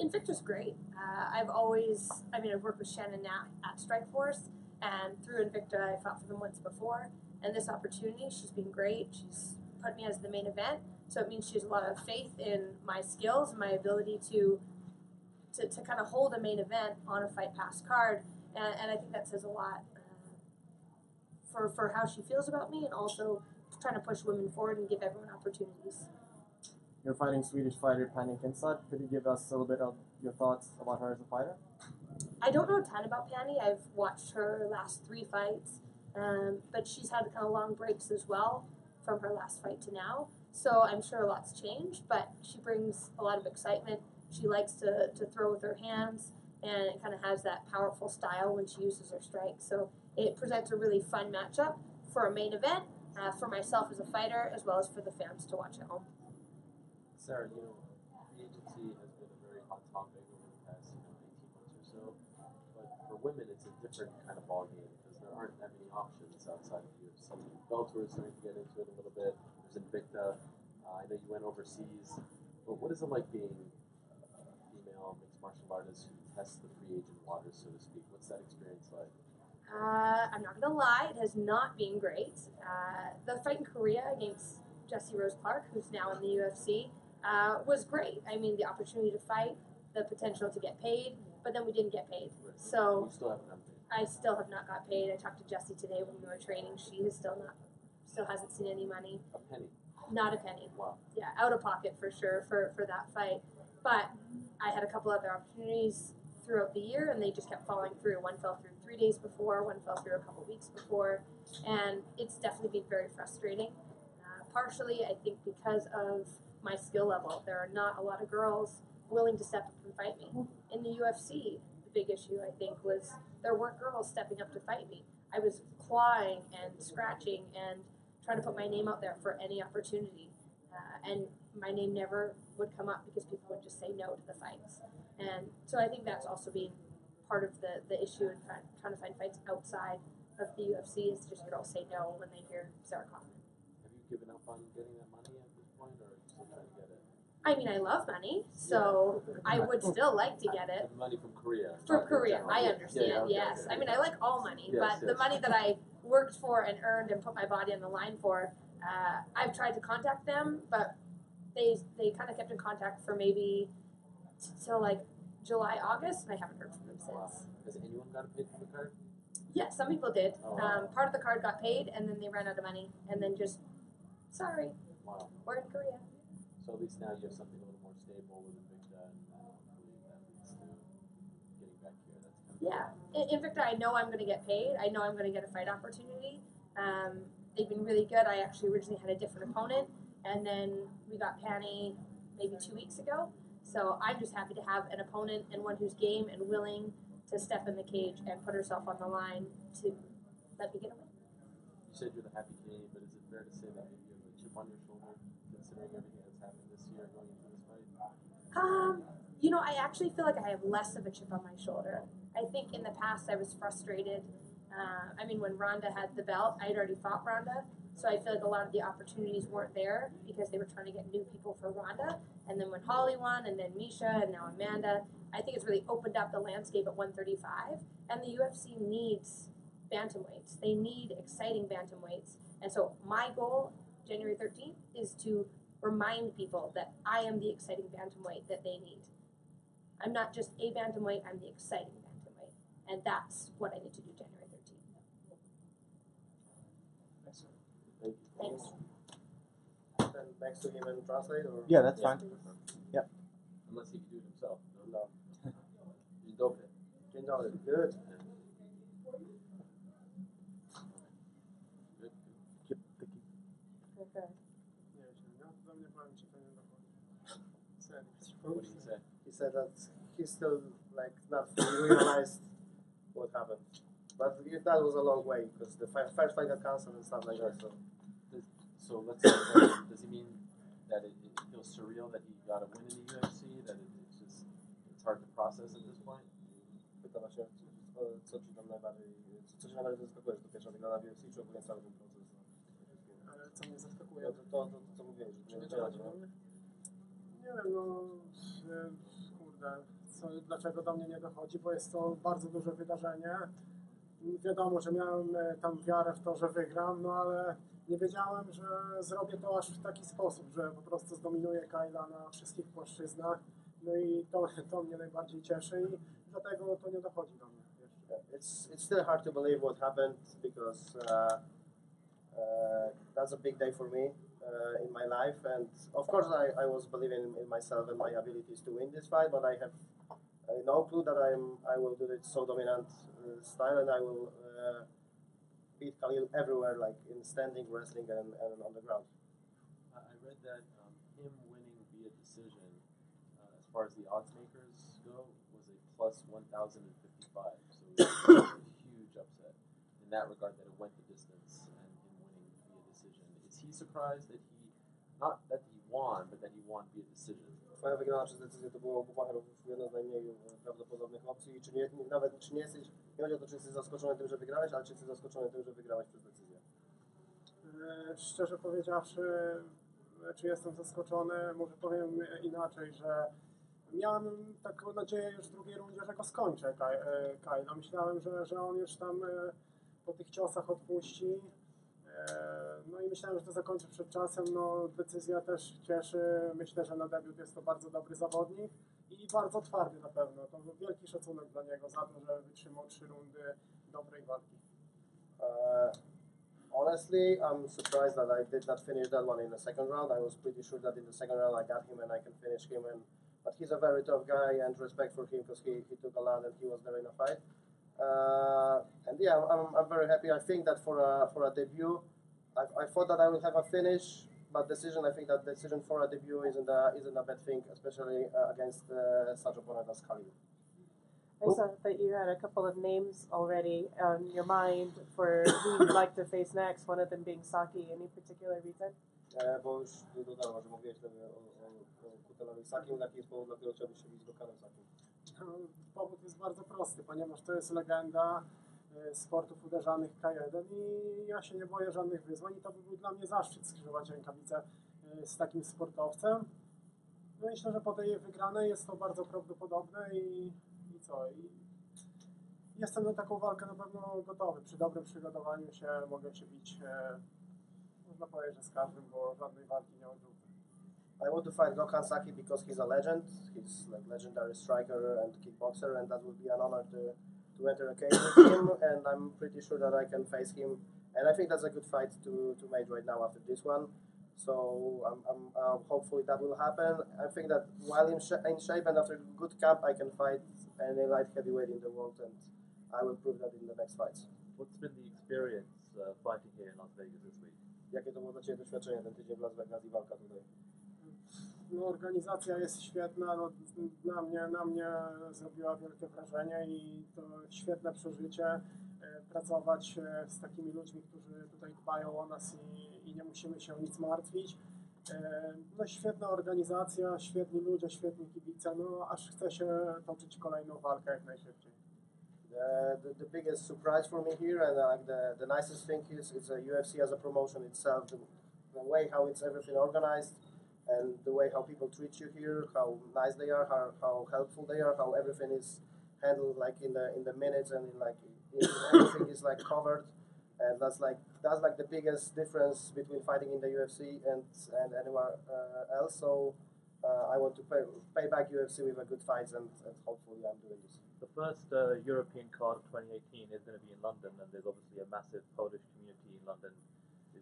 Invicta's great. Uh, I've always, I mean, I've worked with Shannon Knapp at Strikeforce, and through Invicta, I fought for them once before. And this opportunity, she's been great. She's put me as the main event, so it means she has a lot of faith in my skills and my ability to to, to kind of hold a main event on a fight pass card, and, and I think that says a lot uh, for for how she feels about me, and also trying to push women forward and give everyone opportunities. You're fighting Swedish fighter Pannie Kianzad. Could you give us a little bit of your thoughts about her as a fighter? I don't know a ton about Pannie. I've watched her last three fights, um, but she's had kind of long breaks as well from her last fight to now. So I'm sure a lot's changed, but she brings a lot of excitement. She likes to, to throw with her hands, and it kind of has that powerful style when she uses her strikes. So it presents a really fun matchup for a main event, uh, for myself as a fighter, as well as for the fans to watch at home. Sarah, you know, free agency has been a very hot topic over the past, you know, 18 months or so. But for women, it's a different kind of ballgame because there aren't that many options outside of UFC. Bellator is starting to get into it a little bit. There's Invicta. Uh, I know you went overseas. But what is it like being a female mixed martial artist who tests the free agent waters, so to speak? What's that experience like? Uh, I'm not gonna lie, it has not been great. Uh, the fight in Korea against Jesse Rose Clark, who's now in the UFC, uh, was great. I mean, the opportunity to fight, the potential to get paid, but then we didn't get paid. So still haven't gotten paid. I still have not got paid. I talked to Jessie today when we were training. She has still not, still hasn't seen any money. A penny. Not a penny. Wow. Yeah, out of pocket for sure for, for that fight. But I had a couple other opportunities throughout the year, and they just kept falling through. One fell through three days before, one fell through a couple weeks before, and it's definitely been very frustrating. Uh, partially, I think because of my skill level, there are not a lot of girls willing to step up and fight me. In the UFC, the big issue I think was there weren't girls stepping up to fight me. I was clawing and scratching and trying to put my name out there for any opportunity, uh, and my name never would come up because people would just say no to the fights. And so I think that's also being part of the, the issue in trying, trying to find fights outside of the UFC is just girls say no when they hear Sarah Kaufman. Have you given up on getting that money at this point, or are you still trying to get it? I mean, I love money, so I would still like to get it. Money from Korea. From not Korea. I understand, yeah, okay, yes. okay, I mean. I like all money, Yes, but the money that I worked for and earned and put my body on the line for, uh, I've tried to contact them, but they they kind of kept in contact for maybe till like July, August, and I haven't heard from them since. Has anyone gotten paid for the card? Yeah, some people did. Oh, wow. Um, part of the card got paid, and then they ran out of money, and then just, sorry, Wow. we're in Korea. So at least now you have something a little more stable with Invicta, and hopefully that leads to getting back here. That's kind of Yeah, in, Invicta, I know I'm going to get paid. I know I'm going to get a fight opportunity. Um, they've been really good. I actually originally had a different opponent, and then we got Pannie maybe two weeks ago. So I'm just happy to have an opponent and one who's game and willing to step in the cage and put herself on the line to let me get a win. You said you're the happy Canadian, but is it fair to say that maybe you have a chip on your shoulder, considering everything Um, you know, I actually feel like I have less of a chip on my shoulder. I think in the past I was frustrated. Uh, I mean, when Ronda had the belt, I had already fought Ronda, so I feel like a lot of the opportunities weren't there because they were trying to get new people for Ronda. And then when Holly won, and then Misha, and now Amanda, I think it's really opened up the landscape at 135. And the UFC needs bantamweights. They need exciting bantamweights. And so my goal, January 13th, is to remind people that I am the exciting bantamweight that they need. I'm not just a bantamweight, I'm the exciting bantamweight. And that's what I need to do January 13th. Thank. Thanks. Then next to him and translate or? Yeah, that's fine. Yep. Unless he can do it himself. No. He's dope. Dzień dobry. Good. Good. Yep, thank you. Okay. Nie, no, dla mnie powiem ci to nie dochodzi. Serio. What did he say? He said that he still like not realized what happened. But if that was a long way because the fi- first fight got cancelled and stuff like that. So So let's say, that- does he mean that it, it feels surreal that he got a win in the UFC? That it, it's just it's hard to process at this point? Pytała się, co, co ci tam najbardziej, co ci najbardziej zaskakuje, że to pierwsza wygrana w UFC, czy ogólnie cały ten proces? Ale co mnie zaskakuje? To, to, to, to co mówiłeś, że nie wiedziałeś, no? Nie wiem, no kurde, co, dlaczego do mnie nie dochodzi, bo jest to bardzo duże wydarzenie. Wiadomo, że miałem e, tam wiarę w to, że wygram, no ale nie wiedziałem, że zrobię to aż w taki sposób, że po prostu zdominuję Kyla na wszystkich płaszczyznach. No i to, to mnie najbardziej cieszy i dlatego to nie dochodzi do mnie. It's it's still hard to believe what happened because uh, uh, that's a big day for me uh, in my life, and of course I, I was believing in, myself and my abilities to win this fight, but I have uh, no clue that I'm I will do it so dominant uh, style, and I will uh, beat Khalil everywhere, like in standing, wrestling, and, and on the ground. I I read that um, him winning via decision, uh, as far as the odds makers go, was a plus 1,055. So it was a huge upset in that regard that it went the distance surprised that he, not that he won, but that he won via decision? Twoja wygrana przez decyzję to było jedno z najmniej e, prawdopodobnych opcji. Czy nie, nawet czy nie jesteś, nie chodzi o to, czy jesteś zaskoczony tym, że wygrałeś, ale czy jesteś zaskoczony tym, że wygrałeś przez decyzję. E, Szczerze powiedziawszy, e, czy jestem zaskoczony, może powiem inaczej, że miałem taką nadzieję już w drugiej rundzie, że go skończę Kaj- Kajla. Myślałem, że, że on już tam po tych ciosach odpuści. No i myślałem, że to zakończę przed czasem. No, decyzja też cieszy. Myślę, że na debiut jest to bardzo dobry zawodnik i bardzo twardy na pewno. To wielki szacunek dla niego za to, że wytrzymał trzy rundy dobrej walki. Uh, honestly, I'm surprised that I did not finish that one in the second round. I was pretty sure that in the second round I got him and I can finish him. And but he's a very tough guy and respect for him because he, he took a lot and he was there in a fight. Uh, and yeah, I'm, I'm very happy. I think that for a for a debut, I, I thought that I would have a finish, but decision. I think that decision for a debut isn't a isn't a bad thing, especially uh, against uh, such opponent as Khalil. I saw that you had a couple of names already on your mind for who you'd like to face next, one of them being Saki. Any particular reason? E, bo już dodałem, że mówiłeś wtedy o, o, o Kutelowi Sakim, jaki jest powód, dla którego chciałbyś się bić z Gokanem Sakim. No, Powód jest bardzo prosty, ponieważ to jest legenda sportów uderzanych K1 i ja się nie boję żadnych wyzwań i to by był dla mnie zaszczyt skrzyżować rękawice e, z takim sportowcem. No myślę, że po tej wygranej jest to bardzo prawdopodobne i, i co? I jestem na taką walkę na pewno gotowy. Przy dobrym przygotowaniu się mogę się bić, e, można powiedzieć, że z każdym, bo żadnej walki nie odrzucę. I want to fight Gokhan Saki because he's a legend. He's like legendary striker and kickboxer, and that would be an honor to, to enter a cage with him. And I'm pretty sure that I can face him. And I think that's a good fight to, to make right now after this one. So I'm, I'm uh, hopefully that will happen. I think that while in, sh- in shape and after a good camp, I can fight any light heavyweight in the world, and I will prove that in the next fights. What's been the experience uh, fighting here in Las Vegas this week? Jakie to było dla Ciebie doświadczenie ten tydzień w Las Vegas i walka tutaj? No, organizacja jest świetna, no, na, mnie, na mnie zrobiła wielkie wrażenie i to świetne przeżycie e, pracować e, z takimi ludźmi, którzy tutaj dbają o nas i, i nie musimy się nic martwić. E, No, świetna organizacja, świetni ludzie, świetni kibice, no aż chce się toczyć kolejną walkę jak najszybciej. The, the, the biggest surprise for me here and uh, like the, the nicest thing is it's a UFC as a promotion itself the, the way how it's everything organized and the way how people treat you here how nice they are how, how helpful they are how everything is handled like in the in the minutes and in like in, everything is like covered. And that's like that's like the biggest difference between fighting in the UFC and and anywhere uh, else. So uh, I want to pay, pay back UFC with a good fight and, and hopefully I'm doing this. The first uh, European card of 2018 is going to be in London, and there's obviously a massive Polish community in London.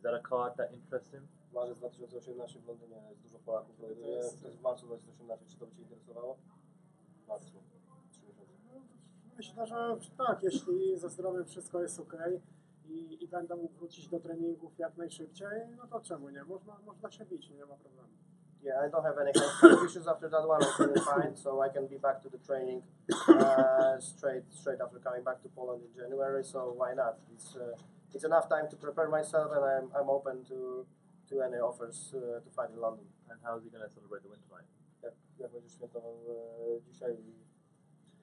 Is that a card that interests him? Marzec 2018 w Londynie jest dużo Polaków. To jest, to jest w marcu 2018. Czy to by Cię interesowało? W marcu. Trzy miesiące. Myślę, że tak, jeśli ze zdrowiem wszystko jest ok i, i będę mógł wrócić do treningów jak najszybciej, no to czemu nie? Można, można się bić, nie ma problemu. Yeah, I don't have any health issues after that one. I'm feeling fine, so I can be back to the training uh, straight straight after coming back to Poland in January. So why not? It's uh, it's enough time to prepare myself, and I'm I'm open to to any offers uh, to fight in London. And how is he going to celebrate the win tonight? Jak, jak będzie świętował e, dzisiaj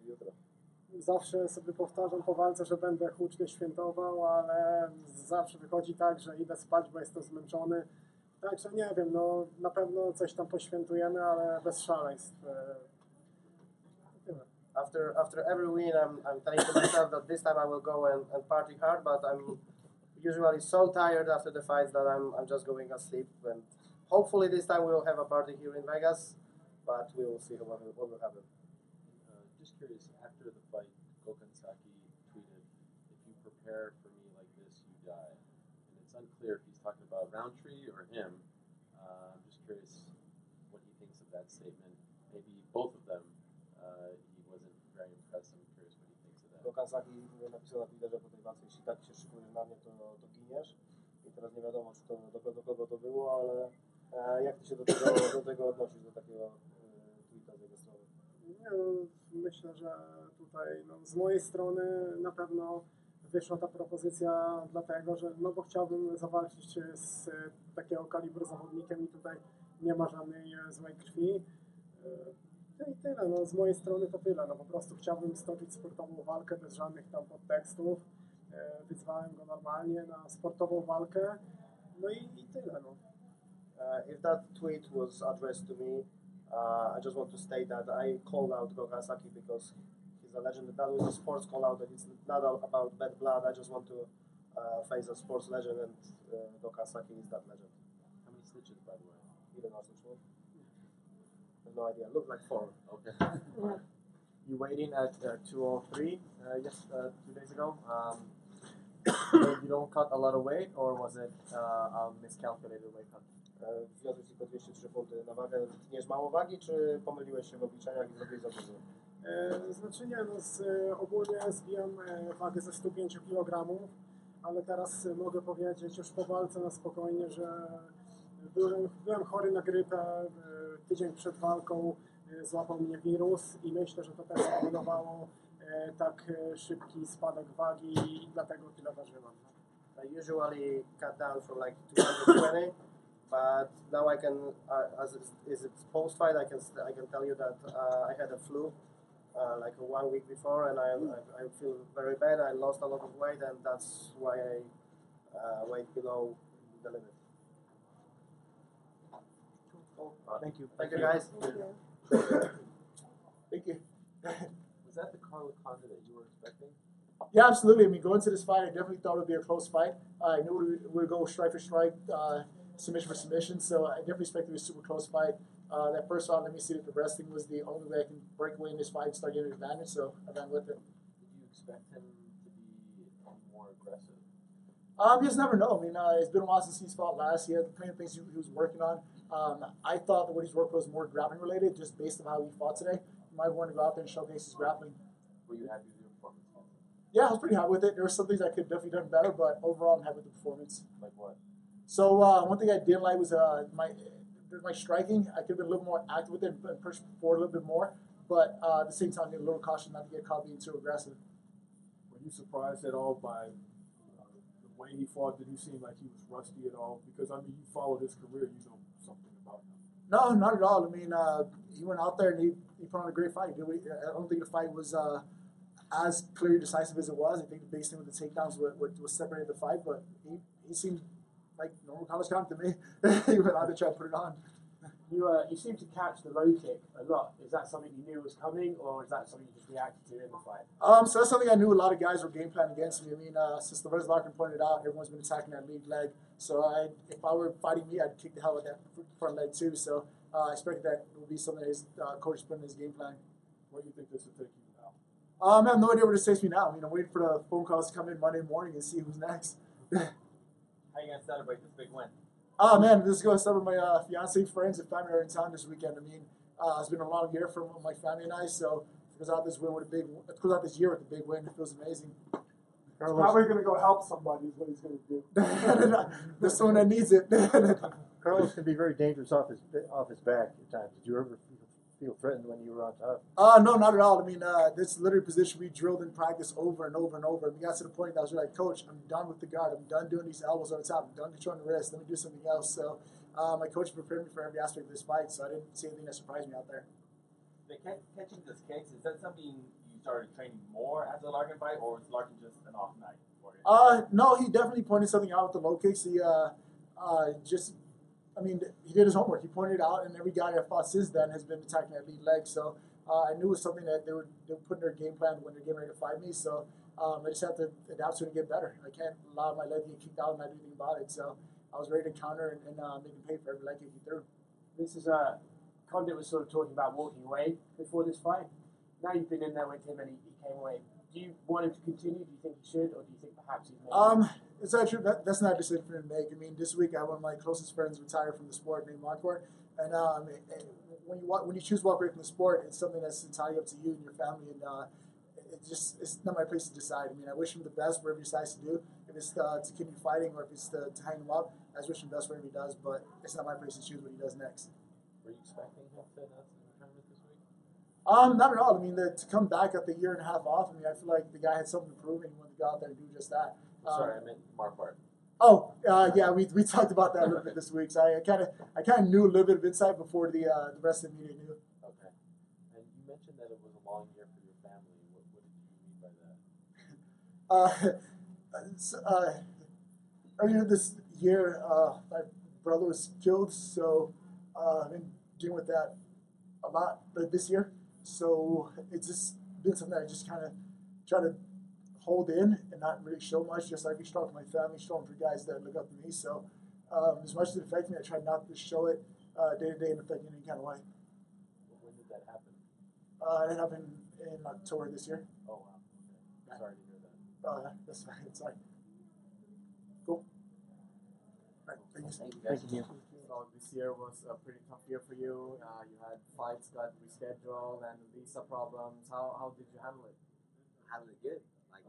i jutro. Zawsze sobie powtarzam po walce, że będę hucznie świętował, ale zawsze wychodzi tak, że idę spać, bo jestem zmęczony. Także nie wiem, no na pewno coś tam poświętujemy, ale bez szaleństw. E. After after every win, I'm, I'm telling to myself that this time I will go and, and party hard, but I'm usually so tired after the fights that I'm, I'm just going asleep. And hopefully this time we will have a party here in Vegas, but we will see what what will happen. Uh, just curious, after the fight, Gokhan Saki tweeted, "If you prepare for me like this, you die." And it's unclear if he's talking about Rountree or him. Uh, I'm just curious what he thinks of that statement. Maybe both of them. Bo Kansaki napisał na Twitterze po tej walce, jeśli tak się szykujesz na mnie, to, to giniesz. I teraz nie wiadomo, czy to, do, do kogo to było, ale e, jak ty się do tego, do tego odnosisz, do takiego e, tweeta z jego strony? Nie, no, myślę, że tutaj no, z mojej strony na pewno wyszła ta propozycja dlatego, że no bo chciałbym zawalczyć z e, takiego kalibru zawodnikiem i tutaj nie ma żadnej e, złej krwi. No i tyle, no z mojej strony to tyle, no po prostu chciałbym stoczyć sportową walkę bez żadnych tam podtekstów. E, Wyzwałem go normalnie na sportową walkę, no i, i tyle, no. Uh, if that tweet was addressed to me, uh, I just want to state that I called out Gokasaki because he's a legend. That was a sports call out, and it's not all about bad blood. I just want to uh, face a sports legend, and uh, Gokasaki is that legend. How many stitches, by the way? You don't know which one? I have no idea. Look like four. Okay. You weighed in at uh, 203 uh, yes, uh, two days ago. Um, you don't cut a lot of weight, or was it uh, a miscalculated weight cut? Wniosłeś tylko 203 funty na wagę. Tniesz mało wagi, czy pomyliłeś się w obliczeniach i zrobiłeś za dużo? E, Znaczy nie, no z, e, ogólnie zbijam e, wagę ze 105 kg, ale teraz mogę powiedzieć już po walce na spokojnie, że byłem, byłem chory na grypę, e, tydzień przed walką e, złapał mnie wirus i myślę, że to też spowodowało e, tak szybki spadek wagi i dlatego tyle ważyłam. I usually cut down from like 220, but now I can, uh, as it's, it's post fight, I can I can tell you that uh, I had a flu uh, like one week before, and I, I I feel very bad. I lost a lot of weight, and that's why I uh, weighed below the limit. Thank you. Thank you, guys. Thank you. Was that the Carlos Condit that you were expecting? Yeah, absolutely. I mean, going to this fight, I definitely thought it would be a close fight. Uh, I knew we would, go strike for strike, uh, submission for submission. So I definitely expected it to be a super close fight. Uh, that first round, let me see that the wrestling was the only way I can break away in this fight and start getting an advantage. So I ran with it. Did you expect him to be more aggressive? Um, you just never know. I mean, uh, it's been a while since he's fought last. He had plenty of things he, he was working on. Um, I thought that Woody's he's worked was more grappling related, just based on how he fought today. He might want to go out there and showcase his grappling. Were you happy with your performance? Yeah, I was pretty happy with it. There were some things I could definitely done better, but overall, I'm happy with the performance. Like what? So uh, one thing I didn't like was uh, my my striking. I could have been a little more active with it and push forward a little bit more. But uh, at the same time, being a little cautious not to get caught being too aggressive. Were you surprised at all by the way he fought? Did he seem like he was rusty at all? Because I mean, you followed his career, you know something about him. No, not at all. I mean, uh, he went out there and he, he put on a great fight. I don't think the fight was uh, as clearly decisive as it was. I think the biggest thing with the takedowns was what was separated the fight, but he, he seemed like normal college comp to me. he went out there trying to put it on. You uh, you seem to catch the low kick a lot. Is that something you knew was coming, or is that something you just reacted to in the fight? Um, so that's something I knew a lot of guys were game planning against me. I mean, uh, since the Res Larkin pointed out, everyone's been attacking that lead leg. So I, if I were fighting me, I'd kick the hell out of that front leg too. So uh, I expected that would be something his uh, coach put in his game plan. What do you think this will take you now? Um, I have no idea where this takes me now. I mean, I'm waiting for the phone calls to come in Monday morning and see who's next. How are you going to celebrate this big win? Oh man, this is going to some of my uh, fiance friends and family are in town this weekend. I mean, uh, it's been a long year for my family and I, so it goes out this win with a big, it goes out this year with a big win. It feels amazing. He's probably going to go help somebody, is what he's going to do. There's someone that needs it. Carlos can be very dangerous off his off his back at times. Did you ever feel threatened when you were on top? Uh, no, not at all. I mean, uh, this is literally a position we drilled in practice over and over and over. And we got to the point that I was like, Coach, I'm done with the guard. I'm done doing these elbows on the top. I'm done controlling the wrist. Let me do something else. So uh, my coach prepared me for every aspect of this fight. So I didn't see anything that surprised me out there. The ca- catching the kicks, is that something you started training more after the Larkin fight, or was Larkin just an off night for you? Uh, no, he definitely pointed something out with the low kicks. He uh, uh, just, I mean, he did his homework. He pointed it out, and every guy I fought since then has been attacking that lead leg. So uh, I knew it was something that they were, they would put in their game plan when they're getting ready to fight me. So um, I just have to adapt to it and get better. I can't allow my leg to get kicked out and not do anything about it. So I was ready to counter and, and uh, make him pay for every leg kick he threw. This is uh, Condit was sort of talking about walking away before this fight. Now you've been in there with him and he, he came away. Do you want him to continue? Do you think he should, or do you think perhaps he's? Um, it's not true. That, that's not a decision for him to make. I mean, this week I had one of my closest friends retire from the sport named Marquardt, and um, it, it, when you when you choose to walk away from the sport, it's something that's entirely up to you and your family, and uh, it just it's not my place to decide. I mean, I wish him the best wherever he decides to do. If it's uh, to continue fighting or if it's to, to hang him up, I just wish him the best whatever he does. But it's not my place to choose what he does next. Were you expecting him to announce his retirement this week? Um, not at all. I mean, the, to come back after a year and a half off, I mean, I feel like the guy had something to prove and he wanted to go out there and do just that. Um, Sorry, I meant Mark Marquardt. Oh, uh, yeah, we, we talked about that a little bit this week. So I kind of I kind of knew a little bit of insight before the uh, the rest of the media knew. Okay. And you mentioned that it was a long year for your family. What, what did you mean by that? Uh, uh, earlier this year, uh, my brother was killed, so uh, I've been dealing with that a lot this year. So it's just been something I just kind of try to hold in and not really show much. Just like be strong for my family, strong for guys that look up to me. So um, as much as it affects me, I try not to show it uh, day to day and affect me in any kind of way. When did that happen? Uh, it happened in October this year. Oh, wow. Okay. Sorry to hear that. Uh, that's fine. Sorry. Cool. Right, thank you. Thank you, Thank you. So this year was a pretty tough year for you. Uh, you had fights got rescheduled and visa problems. How, how did you handle it? handle it good.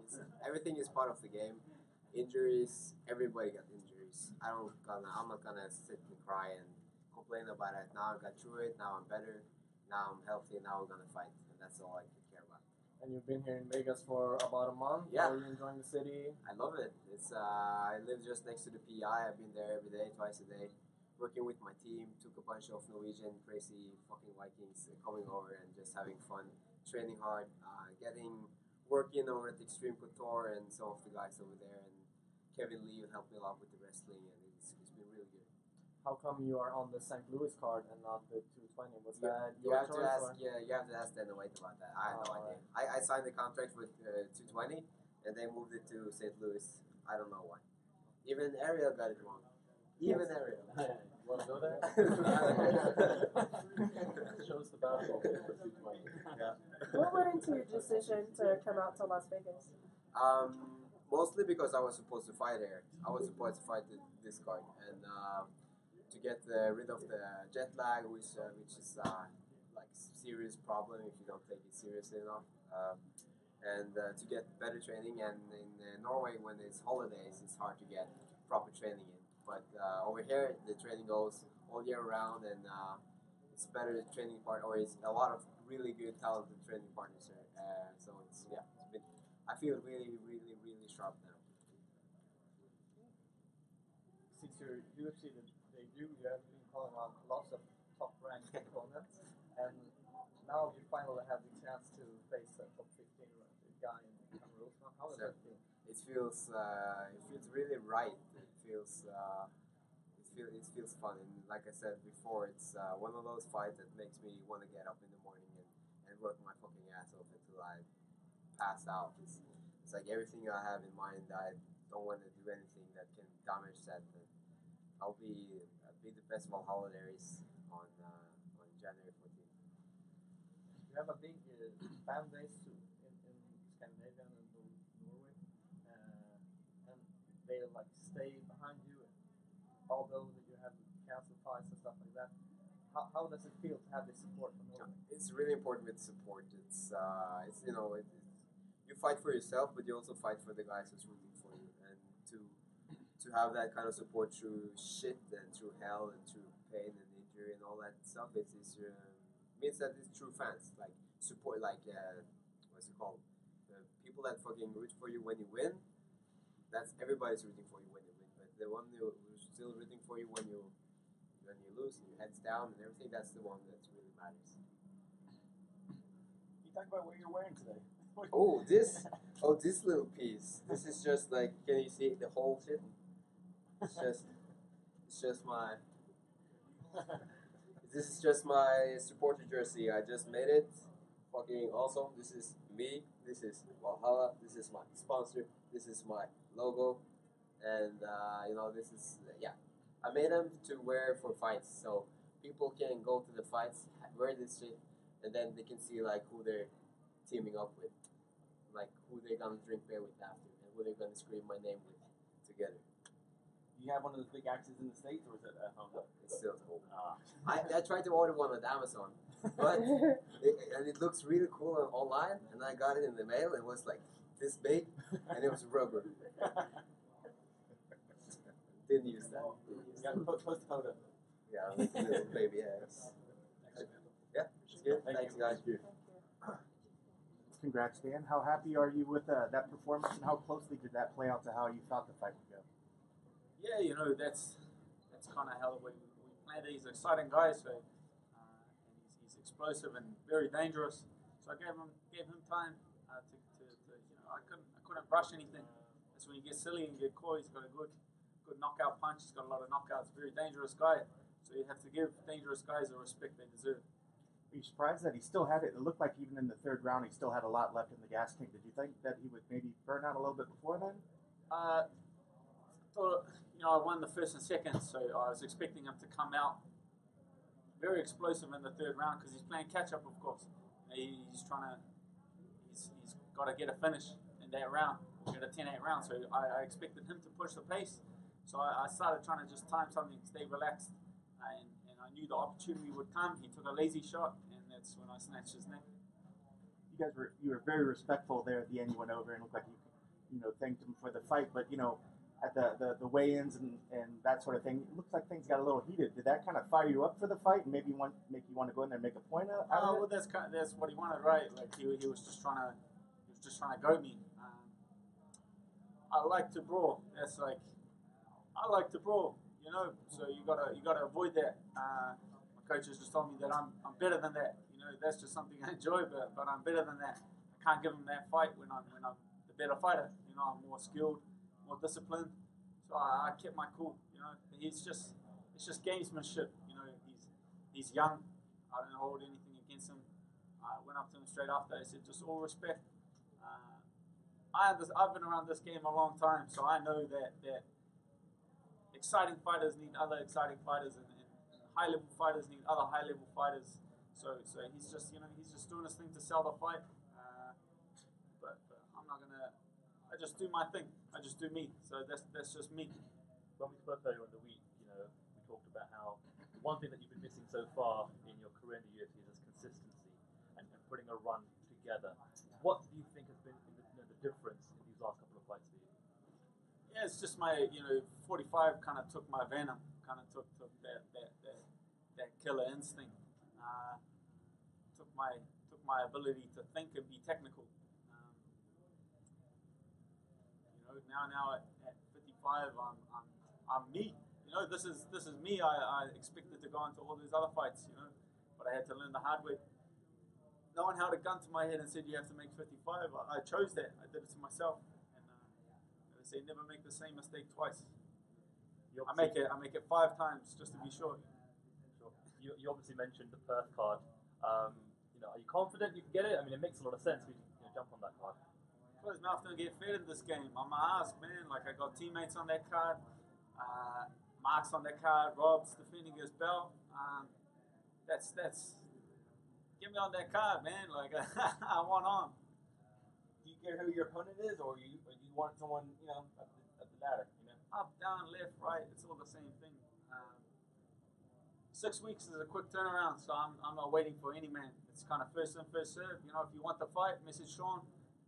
It's everything is part of the game. Injuries, everybody got injuries. I don't gonna I'm not gonna sit and cry and complain about it. Now I got through it, now I'm better, now I'm healthy, now we're gonna fight. And that's all I can care about. And you've been here in Vegas for about a month. Yeah. Are you enjoying the city? I love it. It's uh, I live just next to the PI. I've been there every day, twice a day, working with my team. Took a bunch of Norwegian crazy fucking Vikings coming over and just having fun, training hard, uh, getting working over at Extreme Couture and some of the guys over there. And Kevin Lee helped me a lot with the wrestling, and it's, it's been really good. How come you are on the St. Louis card and not the 220? Was You- that you have to ask, or? yeah, you have to ask Dana White about that. I have no Oh, idea. I, I signed the contract with uh, 220, and they moved it to St. Louis. I don't know why. Even Ariel got it wrong. Even Yes. Ariel. Want to go there? Shows the basketball Yeah. What went into your decision to come out to Las Vegas? Um, mostly because I was supposed to fight here. I was supposed to fight this card, and um, to get uh, rid of the jet lag, which uh, which is uh, like serious problem if you don't take it seriously enough. Um, and uh, to get better training, and in uh, Norway when it's holidays, it's hard to get proper training in. But uh, over here, the training goes all year round, and uh, it's better the training part, or it's a lot of really good talented training partners here. Uh, so it's yeah, it's been, I feel really, really, really sharp now. Since your UFC de- debut, you have been calling on lots of top ranked opponents, and now you finally have the chance to face a top 15 guy in Kamaru. How how does So, that feel? it feels uh, it feels really right. Feels uh, it feels it feels fun. And like I said before, it's uh, one of those fights that makes me want to get up in the morning and, and work my fucking ass off until I pass out. It's, it's like everything I have in mind. I don't want to do anything that can damage that. I'll be I'll be the best festival holidays on uh, on January 14th. You have a big uh, fan base in, in Scandinavia and Nor- Norway, uh, and they like stay behind you, and although that you have cancer fights and stuff like that. How, how does it feel to have this support from Norway? It's really important with support. It's uh, it's you know, it, it's, you fight for yourself, but you also fight for the guys who's rooting for you, and to to have that kind of support through shit and through hell and through pain and injury and all that stuff. It's, it's um, means that it's true fans. Like support, like uh, what's it called? People that fucking root for you when you win. That's everybody's rooting for you when you win. But the one who's still rooting for you when you when you lose and your head's down and everything, that's the one that really matters. You talk about what you're wearing today. Oh, this, oh, this little piece. This is just like, can you see the whole shit? It's just, it's just my. this is just my supporter jersey. I just made it. Fucking awesome. This is me. This is Valhalla. This is my sponsor. This is my logo, and uh, you know this is yeah. I made them to wear for fights, so people can go to the fights, wear this shit, and then they can see like who they're teaming up with, like who they're gonna drink beer with after, and who they're gonna scream my name with together. Do you have one of those big axes in the states, or is it at home? It's still at home. Ah. I, I tried to order one on Amazon, but it, and it looks really cool online, and I got it in the mail. It was like this big, and it was rubber. Didn't use that. Didn't use Yeah, that. post, post. Yeah, like a little baby ass. Yeah, it's good. Thanks, guys. Congrats, Dan. How happy are you with uh, that performance, and how closely did that play out to how you thought the fight would go? Yeah, you know that's that's kind of how we, we planned it. He's an exciting guy, so uh, and he's, he's explosive and very dangerous. So I gave him gave him time uh, to, to, to you know I couldn't I couldn't rush anything. That's when you get silly and get coy. He's got a good good knockout punch. He's got a lot of knockouts. Very dangerous guy. So you have to give dangerous guys the respect they deserve. Are you surprised that he still had it? It looked like even in the third round, he still had a lot left in the gas tank. Did you think that he would maybe burn out a little bit before then? Uh, thought, you know, I won the first and second, so I was expecting him to come out very explosive in the third round because he's playing catch up, of course. He's trying to, got to get a finish in that round, get a 10 8 round. So I, I expected him to push the pace. So I, I started trying to just time something, stay relaxed, uh, and, and I knew the opportunity would come. He took a lazy shot, and that's when I snatched his neck. You guys were you were very respectful there at the end. You went over and looked like you you know thanked him for the fight, but you know at the the, the weigh-ins and, and that sort of thing, it looks like things got a little heated. Did that kind of fire you up for the fight and maybe want make you want to go in there and make a point out Oh, of well, it? that's kind of, that's what he wanted, right? Like he, he was just trying to just trying to go me. Um, I like to brawl. That's like I like to brawl, you know. So you gotta you gotta avoid that. Uh, my coaches just told me that I'm I'm better than that. You know, that's just something I enjoy, but but I'm better than that. I can't give him that fight when I'm when I'm the better fighter. You know, I'm more skilled, more disciplined. So I, I kept my cool. You know, he's just it's just gamesmanship. You know, he's he's young. I don't hold anything against him. I went up to him straight after. I said, just all respect. I I've been around this game a long time, so I know that that exciting fighters need other exciting fighters, and, and high level fighters need other high level fighters. So so he's just you know he's just doing his thing to sell the fight. Uh, but, but I'm not gonna. I just do my thing. I just do me. So that's that's just me. When we spoke earlier in the week, you know, we talked about how one thing that you've been missing so far in your career in the UFC is consistency and, and putting a run together. What do you think has been the, you know, the difference in these last couple of fights for you? Yeah, it's just my you know 45 kind of took my venom, kind of took took that that that, that killer instinct, uh, took my took my ability to think and be technical. Um, you know now now at, at 55 I'm, I'm I'm me. You know this is this is me. I, I expected to go into all these other fights. You know, but I had to learn the hard way. No one held a gun to my head and said you have to make 55. I, I chose that. I did it to myself. And uh, they say never make the same mistake twice. I make it. I make it five times just to be sure. Sure. You, you obviously mentioned the Perth card. Um, you know, are you confident you can get it? I mean, it makes a lot of sense to you know, jump on that card. Close mouth don't get fed in this game. I'm my ass, man. Like I got teammates on that card. Uh, Mark's on that card. Rob's defending his belt. Um, that's that's. Get me on that card, man. Like I want on. Do you care who your opponent is, or you or do you want someone you know at the, at the ladder? You know. Up, down, left, right. It's all the same thing. Um, six weeks is a quick turnaround, so I'm, I'm not waiting for any man. It's kind of first in, first serve. You know, if you want the fight, message Sean,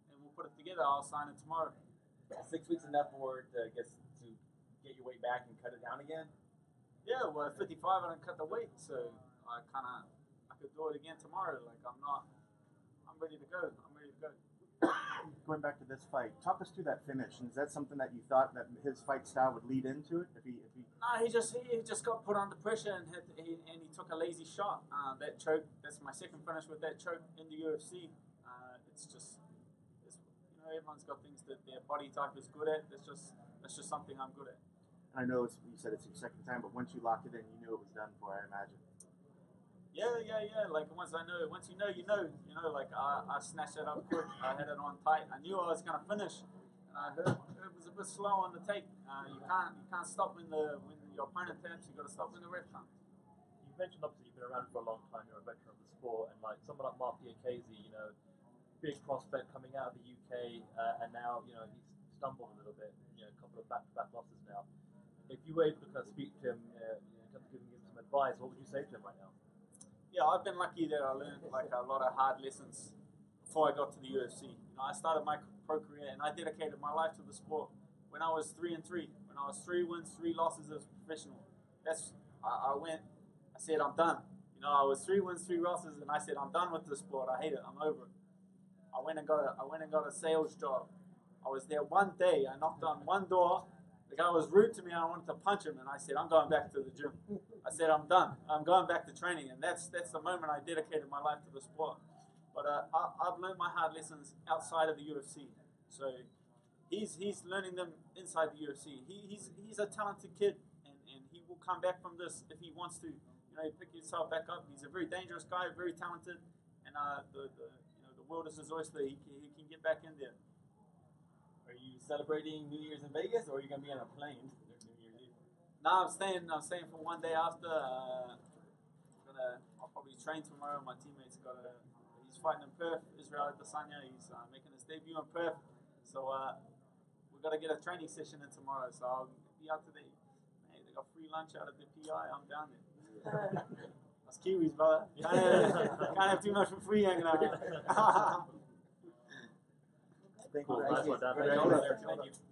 and we'll put it together. I'll sign it tomorrow. Six weeks enough for it, uh, I to get your weight back and cut it down again. Yeah, well, at 55, I don't cut the weight, so I kind of could do it again tomorrow. Like I'm not, I'm ready to go. I'm ready to go. Going back to this fight, talk us through that finish. And is that something that you thought that his fight style would lead into it? If he, if he No, he just he, he just got put under pressure and hit, he, and he took a lazy shot. Uh, that choke. That's my second finish with that choke in the UFC. Uh, it's just, it's, you know, everyone's got things that their body type is good at. That's just that's just something I'm good at. I know it's, you said it's your second time, but once you locked it in, you knew it was done for. I imagine. Yeah, yeah, yeah. Like once I know, once you know, you know. You know, like I, I snatched it up quick. I had it on tight. I knew I was gonna finish. And I heard it was a bit slow on the take. Uh, you can't you can't stop when the when your opponent taps. You got to stop when the ref comes. You mentioned obviously you've been around for a long time. You're a veteran of the sport, and like someone like Marc Diakiese, you know, big prospect coming out of the UK, uh, and now you know he's stumbled a little bit. You know, a couple of back-to-back losses now. If you were able to kind of speak to him, uh, you know, in terms of giving him some advice, what would you say to him right now? Yeah, I've been lucky that I learned like a lot of hard lessons before I got to the UFC. You know, I started my pro career and I dedicated my life to the sport when I was three and three. When I was three wins, three losses as a professional. That's I, I went. I said I'm done. You know, I was three wins, three losses, and I said I'm done with the sport. I hate it. I'm over it. I went and got a I went and got a sales job. I was there one day. I knocked on one door. The guy was rude to me. I wanted to punch him, and I said, "I'm going back to the gym." I said, "I'm done. I'm going back to training," and that's that's the moment I dedicated my life to the sport. But uh, I, I've learned my hard lessons outside of the UFC. So he's he's learning them inside the UFC. He, he's he's a talented kid, and, and he will come back from this if he wants to. You know, pick himself back up. He's a very dangerous guy, very talented, and uh, the, the you know the world is his oyster. He can, he can get back in there. Are you celebrating New Year's in Vegas, or are you gonna be on a plane New Year's Eve? No, I'm staying. I'm staying for one day after. Uh, gonna. I'll probably train tomorrow. My teammate's got a. He's fighting in Perth. Israel Adesanya. He's uh, making his debut in Perth. So uh, we gotta get a training session in tomorrow. So I'll be out today. Hey, they got free lunch out of the PI. I'm down there. That's Kiwis, brother. Can't have, can't have too much for free hanging out. Thank Cool. you. Nice one, Dan. Thank Thank you. you. Thank you.